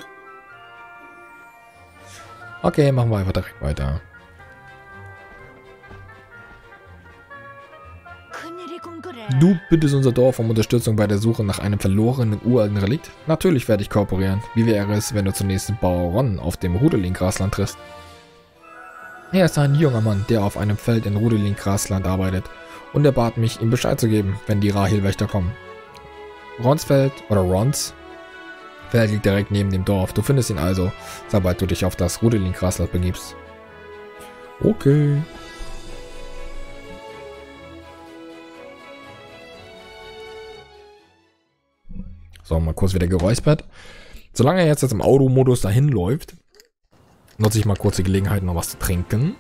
Okay, machen wir einfach direkt weiter. Du bittest unser Dorf um Unterstützung bei der Suche nach einem verlorenen uralten Relikt? Natürlich werde ich kooperieren. Wie wäre es, wenn du zunächst Bauron auf dem Rudelin-Grasland triffst? Er ist ein junger Mann, der auf einem Feld in Rudelin-Grasland arbeitet. Und er bat mich, ihm Bescheid zu geben, wenn die Rahil-Wächter kommen. Ronsfeld oder Rons Feld liegt direkt neben dem Dorf. Du findest ihn also, sobald du dich auf das Rudelin-Grasland begibst. Okay. So, mal kurz wieder geräuspert. Solange er jetzt, jetzt im Auto-Modus dahin läuft, nutze ich mal kurz die Gelegenheit, noch was zu trinken.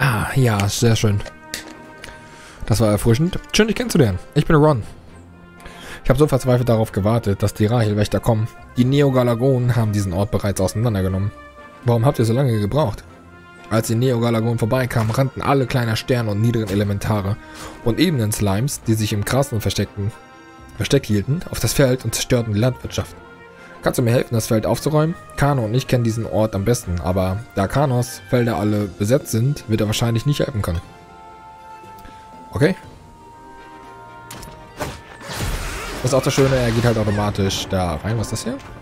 Ah, ja, sehr schön. Das war erfrischend. Schön, dich kennenzulernen. Ich bin Ron. Ich habe so verzweifelt darauf gewartet, dass die Rahelwächter kommen. Die Neogalagonen haben diesen Ort bereits auseinandergenommen. Warum habt ihr so lange gebraucht? Als die Neogalagonen vorbeikamen, rannten alle kleiner Sterne und niederen Elementare und ebenen Slimes, die sich im Grasen versteckten, versteckt hielten, auf das Feld und zerstörten die Landwirtschaft. Kannst du mir helfen, das Feld aufzuräumen? Kano und ich kennen diesen Ort am besten, aber da Kanos Felder alle besetzt sind, wird er wahrscheinlich nicht helfen können. Okay. Das ist auch das Schöne, er geht halt automatisch da rein. Was ist das hier?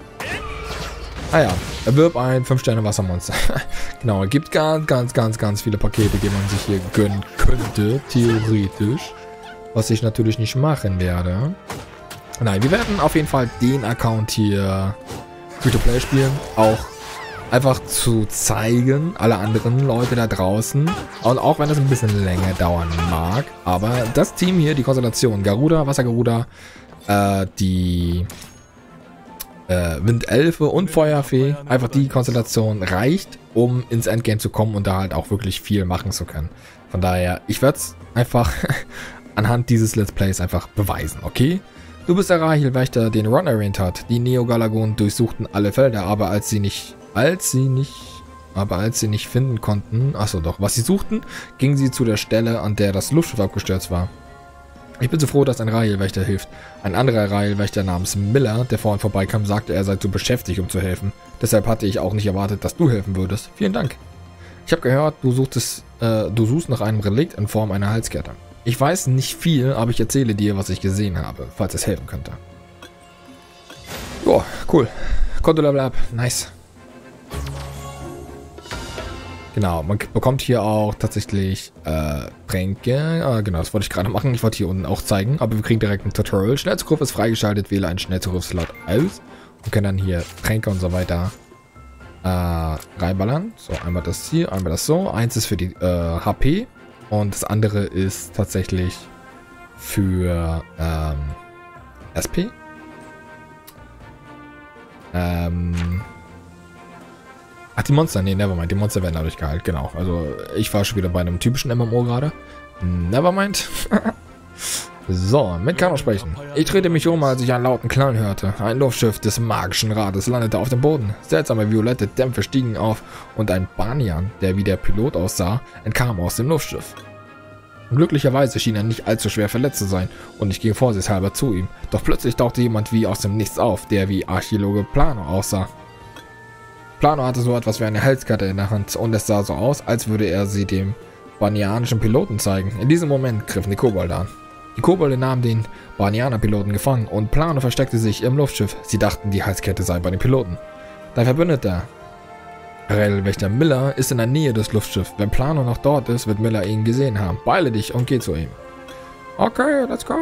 Ah ja, erwirb ein 5-Sterne-Wassermonster. [LAUGHS] genau, es gibt ganz, ganz, ganz, ganz viele Pakete, die man sich hier gönnen könnte, theoretisch. Was ich natürlich nicht machen werde. Nein, wir werden auf jeden Fall den Account hier Free-to-Play spielen. Auch einfach zu zeigen, alle anderen Leute da draußen. Und auch wenn es ein bisschen länger dauern mag. Aber das Team hier, die Konstellation Garuda, Wassergaruda, äh, die äh, Windelfe und Feuerfee, einfach die Konstellation reicht, um ins Endgame zu kommen und da halt auch wirklich viel machen zu können. Von daher, ich werde es einfach [LAUGHS] anhand dieses Let's Plays einfach beweisen, okay? Du bist der Rahil-Wächter, den Ron erwähnt hat. Die Neogalagonen durchsuchten alle Felder, aber als sie nicht, als sie nicht, aber als sie nicht finden konnten, achso doch, was sie suchten, gingen sie zu der Stelle, an der das Luftschiff abgestürzt war. Ich bin so froh, dass ein Rahil-Wächter hilft. Ein anderer Rahil-Wächter namens Miller, der vorhin vorbeikam, sagte, er sei zu beschäftigt, um zu helfen. Deshalb hatte ich auch nicht erwartet, dass du helfen würdest. Vielen Dank. Ich habe gehört, du suchtest, äh, du suchst nach einem Relikt in Form einer Halskette. Ich weiß nicht viel, aber ich erzähle dir, was ich gesehen habe, falls es helfen könnte. Joa, cool. Kontolevel ab. Nice. Genau, man bekommt hier auch tatsächlich äh, Tränke. Äh, genau, das wollte ich gerade machen. Ich wollte hier unten auch zeigen. Aber wir kriegen direkt ein Tutorial. Schnellzugriff ist freigeschaltet. Wähle einen Schnellzugriff-Slot aus. Und können dann hier Tränke und so weiter äh, reinballern. So, einmal das hier, einmal das so. Eins ist für die äh, HP. Und das andere ist tatsächlich für ähm, SP. Ähm. Ach, die Monster. Nee, nevermind. Die Monster werden dadurch geheilt. Genau. Also, ich war schon wieder bei einem typischen MMO gerade. Nevermind. [LAUGHS] so, mit Kano sprechen. Ich drehte mich um, als ich einen lauten Knall hörte. Ein Luftschiff des magischen Rates landete auf dem Boden. Seltsame violette Dämpfe stiegen auf und ein Banyan, der wie der Pilot aussah, entkam aus dem Luftschiff. Glücklicherweise schien er nicht allzu schwer verletzt zu sein und ich ging vorsichtshalber zu ihm. Doch plötzlich tauchte jemand wie aus dem Nichts auf, der wie Archäologe Plano aussah. Plano hatte so etwas wie eine Halskette in der Hand und es sah so aus, als würde er sie dem banianischen Piloten zeigen. In diesem Moment griffen die Kobolde an. Die Kobolde nahmen den Banianer-Piloten gefangen und Plano versteckte sich im Luftschiff. Sie dachten, die Halskette sei bei den Piloten. Dein Verbündeter, Railwächter Miller, ist in der Nähe des Luftschiffs. Wenn Plano noch dort ist, wird Miller ihn gesehen haben. Beile dich und geh zu ihm. Okay, let's go.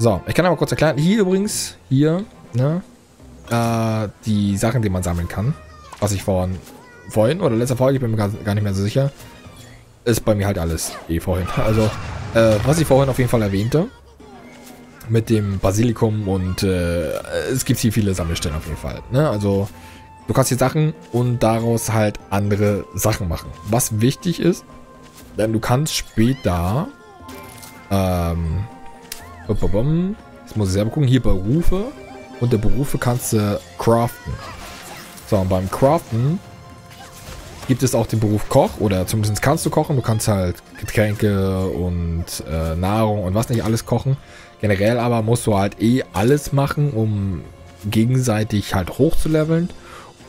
So, ich kann aber kurz erklären. Hier übrigens, hier, ne, äh, die Sachen, die man sammeln kann, was ich vorhin, vorhin oder letzter Folge, ich bin mir gar, nicht mehr so sicher, ist bei mir halt alles eh vorhin. Also, äh, was ich vorhin auf jeden Fall erwähnte, mit dem Basilikum und äh, es gibt hier viele Sammelstellen auf jeden Fall. Ne? Also, Du kannst die Sachen und daraus halt andere Sachen machen. Was wichtig ist, denn du kannst später ähm. Jetzt muss ich selber gucken, hier Berufe und der Berufe kannst du craften. So, und beim Craften gibt es auch den Beruf Koch oder zumindest kannst du kochen. Du kannst halt Getränke und äh, Nahrung und was nicht alles kochen. Generell aber musst du halt eh alles machen, um gegenseitig halt hochzuleveln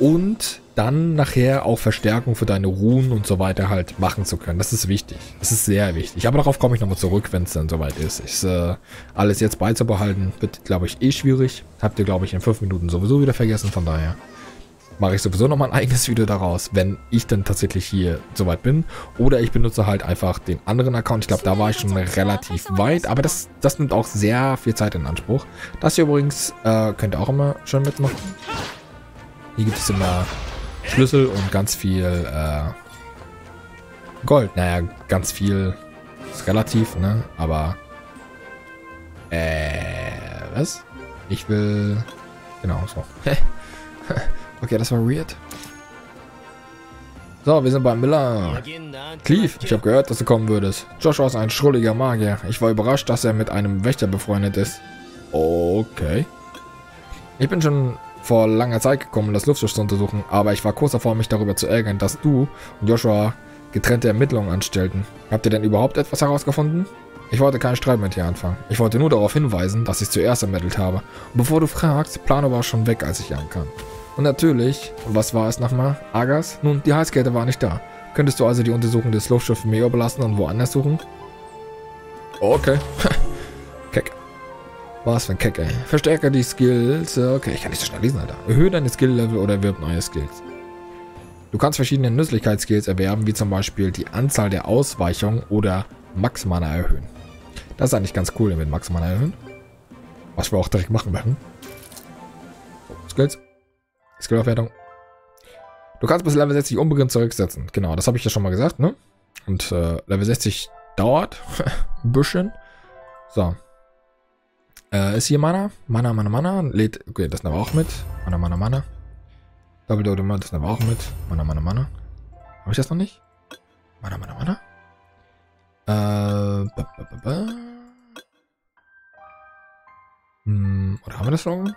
und dann nachher auch Verstärkung für deine Ruhen und so weiter halt machen zu können. Das ist wichtig. Das ist sehr wichtig. Aber darauf komme ich nochmal zurück, wenn es dann soweit ist. Ich, äh, alles jetzt beizubehalten, wird, glaube ich, eh schwierig. Habt ihr, glaube ich, in fünf Minuten sowieso wieder vergessen. Von daher mache ich sowieso nochmal ein [LAUGHS] eigenes Video daraus, wenn ich dann tatsächlich hier soweit bin. Oder ich benutze halt einfach den anderen Account. Ich glaube, da war ich schon relativ weit, aber das, das nimmt auch sehr viel Zeit in Anspruch. Das hier übrigens äh, könnt ihr auch immer schön mitmachen. Hier gibt es immer Schlüssel und ganz viel äh, Gold. Naja, ganz viel ist relativ, ne? Aber äh, was? Ich will... Genau, so. [LAUGHS] okay, das war weird. So, wir sind bei Miller. Cleve, ich habe gehört, dass du kommen würdest. Joshua ist ein schrulliger Magier. Ich war überrascht, dass er mit einem Wächter befreundet ist. Okay. Ich bin schon vor langer Zeit gekommen, um das Luftschiff zu untersuchen, aber ich war kurz davor, mich darüber zu ärgern, dass du und Joshua getrennte Ermittlungen anstellten. Habt ihr denn überhaupt etwas herausgefunden? Ich wollte keinen Streit mit dir anfangen. Ich wollte nur darauf hinweisen, dass ich zuerst ermittelt habe. Und bevor du fragst, Plano war schon weg, als ich ankam. Und natürlich, was war es nochmal? Agas? Nun, die Heißkette war nicht da. Könntest du also die Untersuchung des Luftschiffs Meo belassen und woanders suchen? Okay. [LAUGHS] Was für ein Keck, ey. Verstärke die Skills. Okay, ich kann nicht so schnell lesen, Alter. Erhöhe deine Skill-Level oder erwirb neue Skills. Du kannst verschiedene Nützlichkeitsskills erwerben, wie zum Beispiel die Anzahl der Ausweichungen oder Max-Mana erhöhen. Das ist eigentlich ganz cool mit Max-Mana erhöhen. Was wir auch direkt machen werden. Skills. Skillaufwertung. Du kannst bis Level 60 unbegrenzt zurücksetzen. Genau, das habe ich ja schon mal gesagt, ne? Und äh, Level 60 dauert [LAUGHS] ein bisschen. So. Äh, ist hier Mana? Mana, Mana, Mana. Lädt. Okay, das nehmen wir auch mit. Mana, Mana, Mana. Double Mana, das nehmen wir auch mit. Mana, Mana, Mana. Habe ich das noch nicht? Mana, Mana, Mana. Äh. Ba, ba, ba. Hm, oder haben wir das schon?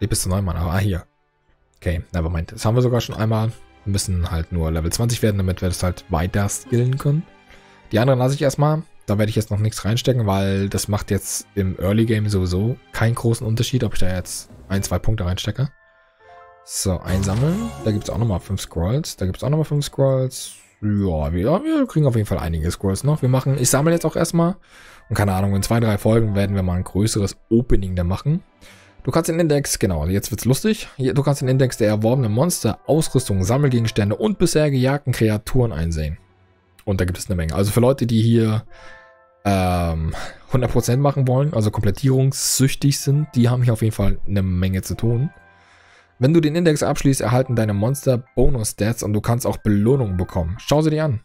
Nee, bis zu 9 Mana. Ah, hier. Okay, nevermind. Das haben wir sogar schon einmal. Wir müssen halt nur Level 20 werden, damit wir das halt weiter skillen können. Die anderen lasse ich erstmal. Da werde ich jetzt noch nichts reinstecken, weil das macht jetzt im Early Game sowieso keinen großen Unterschied, ob ich da jetzt ein, zwei Punkte reinstecke. So, einsammeln. Da gibt es auch nochmal 5 Scrolls. Da gibt es auch nochmal 5 Scrolls. Ja wir, wir kriegen auf jeden Fall einige Scrolls noch. Wir machen, ich sammle jetzt auch erstmal. Und keine Ahnung, in zwei, drei Folgen werden wir mal ein größeres Opening da machen. Du kannst den Index, genau, jetzt wird's lustig. Du kannst den Index der erworbenen Monster, Ausrüstung, Sammelgegenstände und bisher gejagten Kreaturen einsehen. Und da gibt es eine Menge. Also für Leute, die hier ähm, 100% machen wollen, also komplettierungssüchtig sind, die haben hier auf jeden Fall eine Menge zu tun. Wenn du den Index abschließt, erhalten deine Monster Bonus-Stats und du kannst auch Belohnungen bekommen. Schau sie dir an.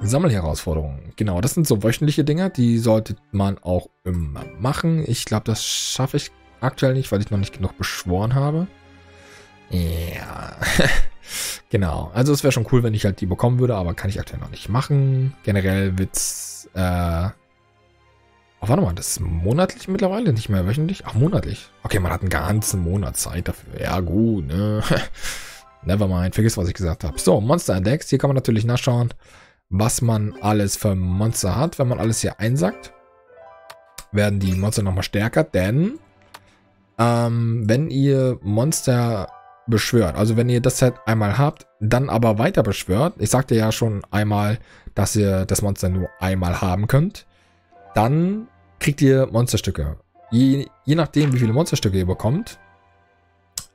Sammelherausforderungen. Genau, das sind so wöchentliche Dinge, die sollte man auch immer machen. Ich glaube, das schaffe ich aktuell nicht, weil ich noch nicht genug beschworen habe. Ja, [LAUGHS] genau. Also es wäre schon cool, wenn ich halt die bekommen würde, aber kann ich aktuell noch nicht machen. Generell wird's, äh... Oh, warte mal, das ist monatlich mittlerweile, nicht mehr wöchentlich? Ach, monatlich. Okay, man hat einen ganzen Monat Zeit dafür. Ja, gut, ne? [LAUGHS] Nevermind, vergiss, was ich gesagt habe. So, Monster Index. Hier kann man natürlich nachschauen, was man alles für Monster hat. Wenn man alles hier einsackt, werden die Monster nochmal stärker, denn ähm, wenn ihr Monster beschwört, also wenn ihr das Set einmal habt, dann aber weiter beschwört, ich sagte ja schon einmal, dass ihr das Monster nur einmal haben könnt, dann kriegt ihr Monsterstücke. Je, je nachdem, wie viele Monsterstücke ihr bekommt,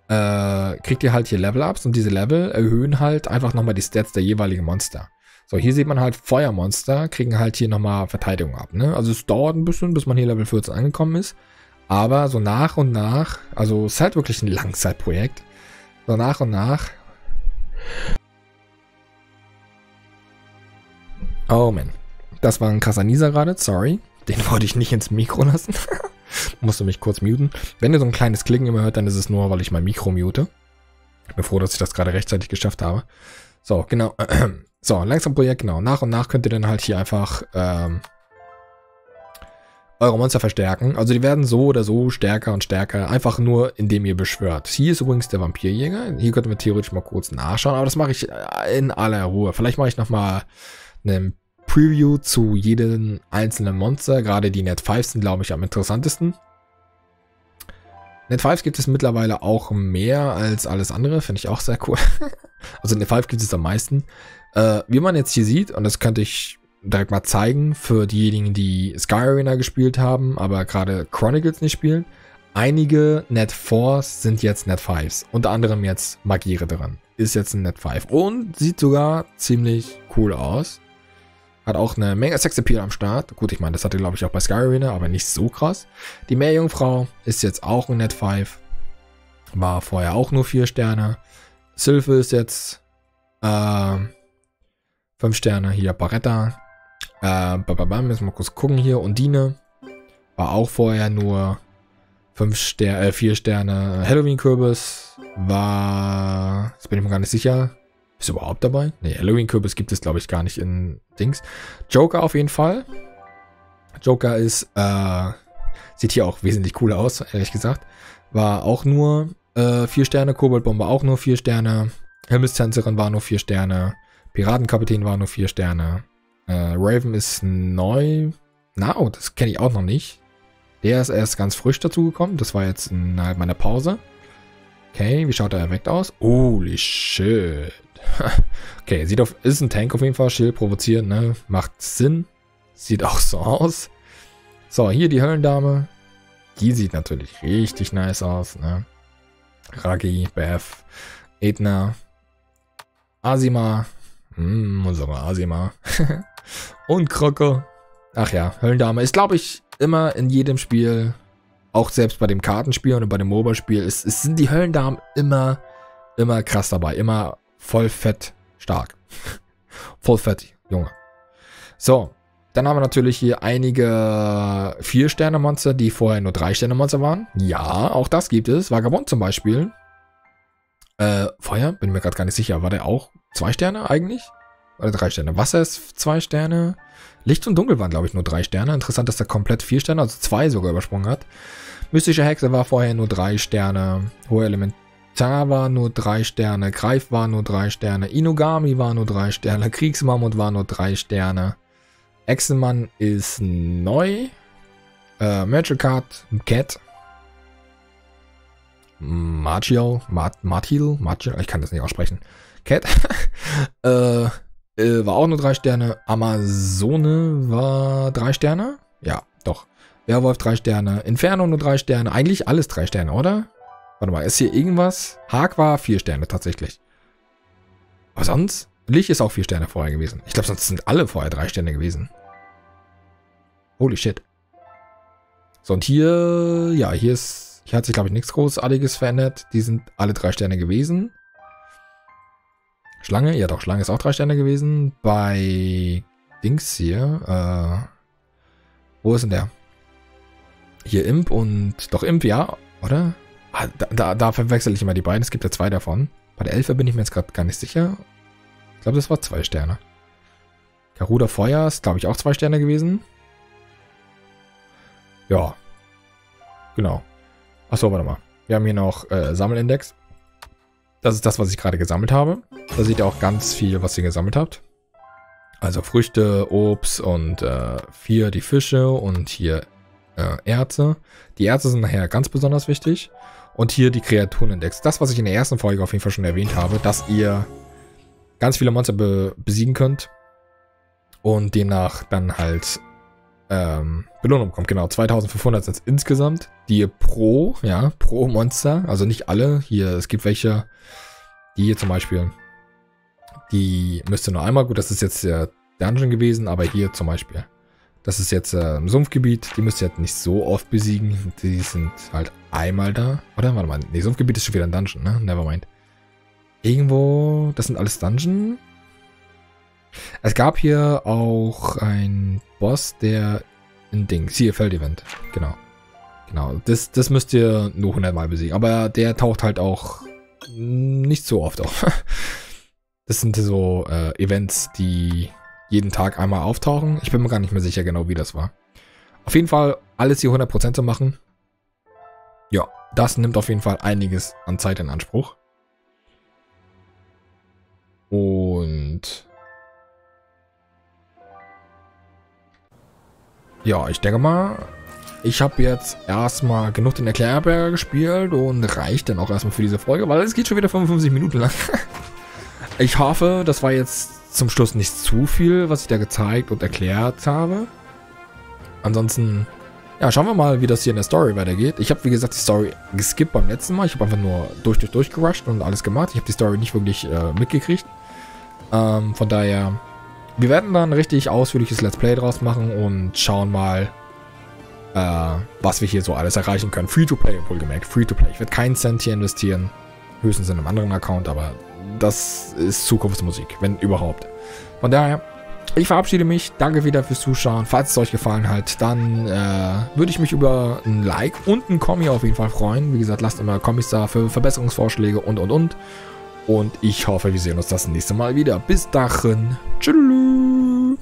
äh, kriegt ihr halt hier Level-Ups und diese Level erhöhen halt einfach nochmal die Stats der jeweiligen Monster. So, hier sieht man halt Feuermonster, kriegen halt hier nochmal Verteidigung ab. Ne? Also es dauert ein bisschen, bis man hier Level 14 angekommen ist. Aber so nach und nach, also es ist halt wirklich ein Langzeitprojekt. So nach und nach. Oh man. Das war ein Nieser gerade, sorry. Den wollte ich nicht ins Mikro lassen. [LAUGHS] Musste mich kurz muten. Wenn ihr so ein kleines Klicken immer hört, dann ist es nur, weil ich mein Mikro mute. Ich bin froh, dass ich das gerade rechtzeitig geschafft habe. So, genau. [CLEARS THROAT] So, langsam Projekt, genau. Nach und nach könnt ihr dann halt hier einfach ähm, eure Monster verstärken. Also die werden so oder so stärker und stärker, einfach nur indem ihr beschwört. Hier ist übrigens der Vampirjäger. Hier könnten wir theoretisch mal kurz nachschauen, aber das mache ich äh, in aller Ruhe. Vielleicht mache ich nochmal einen Preview zu jedem einzelnen Monster. Gerade die Net 5 sind, glaube ich, am interessantesten. Net 5 gibt es mittlerweile auch mehr als alles andere, finde ich auch sehr cool. [LAUGHS] also Net 5 gibt es am meisten. Äh, wie man jetzt hier sieht, und das könnte ich direkt mal zeigen für diejenigen, die Sky Arena gespielt haben, aber gerade Chronicles nicht spielen. Einige Net 4s sind jetzt Net 5s. Unter anderem jetzt Magiere dran. Ist jetzt ein Net 5. Und sieht sogar ziemlich cool aus. Hat auch eine Menge Sexappeal am Start. Gut, ich meine, das hatte glaube ich auch bei Sky Arena, aber nicht so krass. Die Meerjungfrau ist jetzt auch ein Net 5. War vorher auch nur 4 Sterne. Sylphe ist jetzt äh, 5 Sterne. Hier Baretta. Äh, bababam, müssen wir kurz gucken hier. Undine war auch vorher nur 5 Sterne, äh, 4 Sterne. Halloween-Kürbis war, jetzt bin ich mir gar nicht sicher, ist überhaupt dabei? Ne, Halloween-Kürbis gibt es, glaube ich, gar nicht in Dings. Joker auf jeden Fall. Joker ist, äh, sieht hier auch wesentlich cooler aus, ehrlich gesagt. War auch nur äh, vier Sterne. Koboldbombe auch nur vier Sterne. Himmelstänzerin war nur vier Sterne. Piratenkapitän war nur vier Sterne. Äh, Raven ist neu. Na, oh, das kenne ich auch noch nicht. Der ist erst ganz frisch dazugekommen. Das war jetzt innerhalb meiner Pause. Okay, wie schaut er erweckt aus? Holy shit. [LAUGHS] okay, sieht auf, ist ein Tank auf jeden Fall, Schild provoziert, ne? Macht Sinn. Sieht auch so aus. So, hier die Höllendame. Die sieht natürlich richtig nice aus, ne? Ragi, Beth, Edna, Asima, hm, unsere Asima. [LAUGHS] Und Kroko. Ach ja, Höllendame ist, glaube ich, immer in jedem Spiel, auch selbst bei dem Kartenspiel und bei dem MOBA-Spiel, es, es sind die Höllendamen immer, immer krass dabei. Immer voll fett stark. [LAUGHS] voll fett, Junge. So, dann haben wir natürlich hier einige 4-Sterne-Monster, die vorher nur 3-Sterne-Monster waren. Ja, auch das gibt es. Vagabond zum Beispiel. Äh, Feuer, bin mir gerade gar nicht sicher. War der auch 2 Sterne eigentlich? Oder 3 Sterne? Wasser ist 2 Sterne. Licht und Dunkel waren, glaube ich, nur 3 Sterne. Interessant, dass er komplett 4 Sterne, also 2 sogar übersprungen hat. Mystische Hexe war vorher nur 3 Sterne. Hohe Element Ta war nur drei Sterne, Greif war nur drei Sterne, Inugami war nur drei Sterne, Kriegsmammut war nur drei Sterne. Echsenmann ist neu. Äh, Magic Card, Cat. Martial, Mart, Martil, Martial, ich kann das nicht aussprechen. Cat. [LAUGHS] äh, äh, war auch nur drei Sterne. Amazone war drei Sterne? Ja, doch. Werwolf drei Sterne. Inferno nur drei Sterne. Eigentlich alles drei Sterne, oder? Warte mal, ist hier irgendwas? Haag war vier Sterne tatsächlich. Aber sonst? Lich ist auch vier Sterne vorher gewesen. Ich glaube, sonst sind alle vorher drei Sterne gewesen. Holy shit. So, und hier, ja, hier ist, hier hat sich, glaube ich, nichts Großartiges verändert. Die sind alle drei Sterne gewesen. Schlange, ja doch, Schlange ist auch drei Sterne gewesen. Bei Dings hier, äh, wo ist denn der? Hier Imp und, doch Imp, ja, oder? Ah, da, da, da verwechsel ich immer die beiden. Es gibt ja zwei davon. Bei der Elfe bin ich mir jetzt gerade gar nicht sicher. Ich glaube, das war zwei Sterne. Garuda Feuer ist, glaube ich, auch zwei Sterne gewesen. Ja. Genau. Achso, warte mal. Wir haben hier noch äh, Sammelindex. Das ist das, was ich gerade gesammelt habe. Da seht ihr auch ganz viel, was ihr gesammelt habt. Also Früchte, Obst und äh, vier die Fische und hier äh, Erze. Die Erze sind nachher ganz besonders wichtig. Und hier die Kreaturenindex. Das, was ich in der ersten Folge auf jeden Fall schon erwähnt habe, dass ihr ganz viele Monster be besiegen könnt. Und demnach dann halt ähm, Belohnung bekommt. Genau, 2500 sind insgesamt, die pro, ja, pro Monster, also nicht alle. Hier, es gibt welche, die hier zum Beispiel, die müsste nur einmal, gut, das ist jetzt der Dungeon gewesen, aber hier zum Beispiel das ist jetzt äh, im Sumpfgebiet. Die müsst ihr halt nicht so oft besiegen. Die sind halt einmal da. Oder? Warte mal. Nee, Sumpfgebiet ist schon wieder ein Dungeon, ne? Nevermind. Irgendwo... Das sind alles Dungeon. Es gab hier auch ein Boss, der ein Ding. Sea Feld Event. Genau. Genau, das, das müsst ihr nur 100 Mal besiegen. Aber der taucht halt auch nicht so oft auf. [LAUGHS] Das sind so äh, Events, die jeden Tag einmal auftauchen. Ich bin mir gar nicht mehr sicher genau, wie das war. Auf jeden Fall alles hier 100% zu machen. Ja, das nimmt auf jeden Fall einiges an Zeit in Anspruch. Und ja, ich denke mal, ich habe jetzt erstmal genug den Erklärberger gespielt und reicht dann auch erstmal für diese Folge, weil es geht schon wieder 55 Minuten lang. [LAUGHS] Ich hoffe, das war jetzt zum Schluss nicht zu viel, was ich da gezeigt und erklärt habe. Ansonsten, ja, schauen wir mal, wie das hier in der Story weitergeht. Ich habe, wie gesagt, die Story geskippt beim letzten Mal. Ich habe einfach nur durch, durch, durch gerusht und alles gemacht. Ich habe die Story nicht wirklich äh, mitgekriegt. Ähm, von daher, wir werden dann richtig ausführliches Let's Play draus machen und schauen mal, äh, was wir hier so alles erreichen können. Free-to-Play, wohlgemerkt. Free-to-Play. Ich werde keinen Cent hier investieren. Höchstens in einem anderen Account, aber das ist Zukunftsmusik, wenn überhaupt. Von daher, ich verabschiede mich. Danke wieder fürs Zuschauen. Falls es euch gefallen hat, dann äh, würde ich mich über ein Like und ein Kommi auf jeden Fall freuen. Wie gesagt, lasst immer Kommis da für Verbesserungsvorschläge und und und. Und ich hoffe, wir sehen uns das nächste Mal wieder. Bis dahin. Tschüss.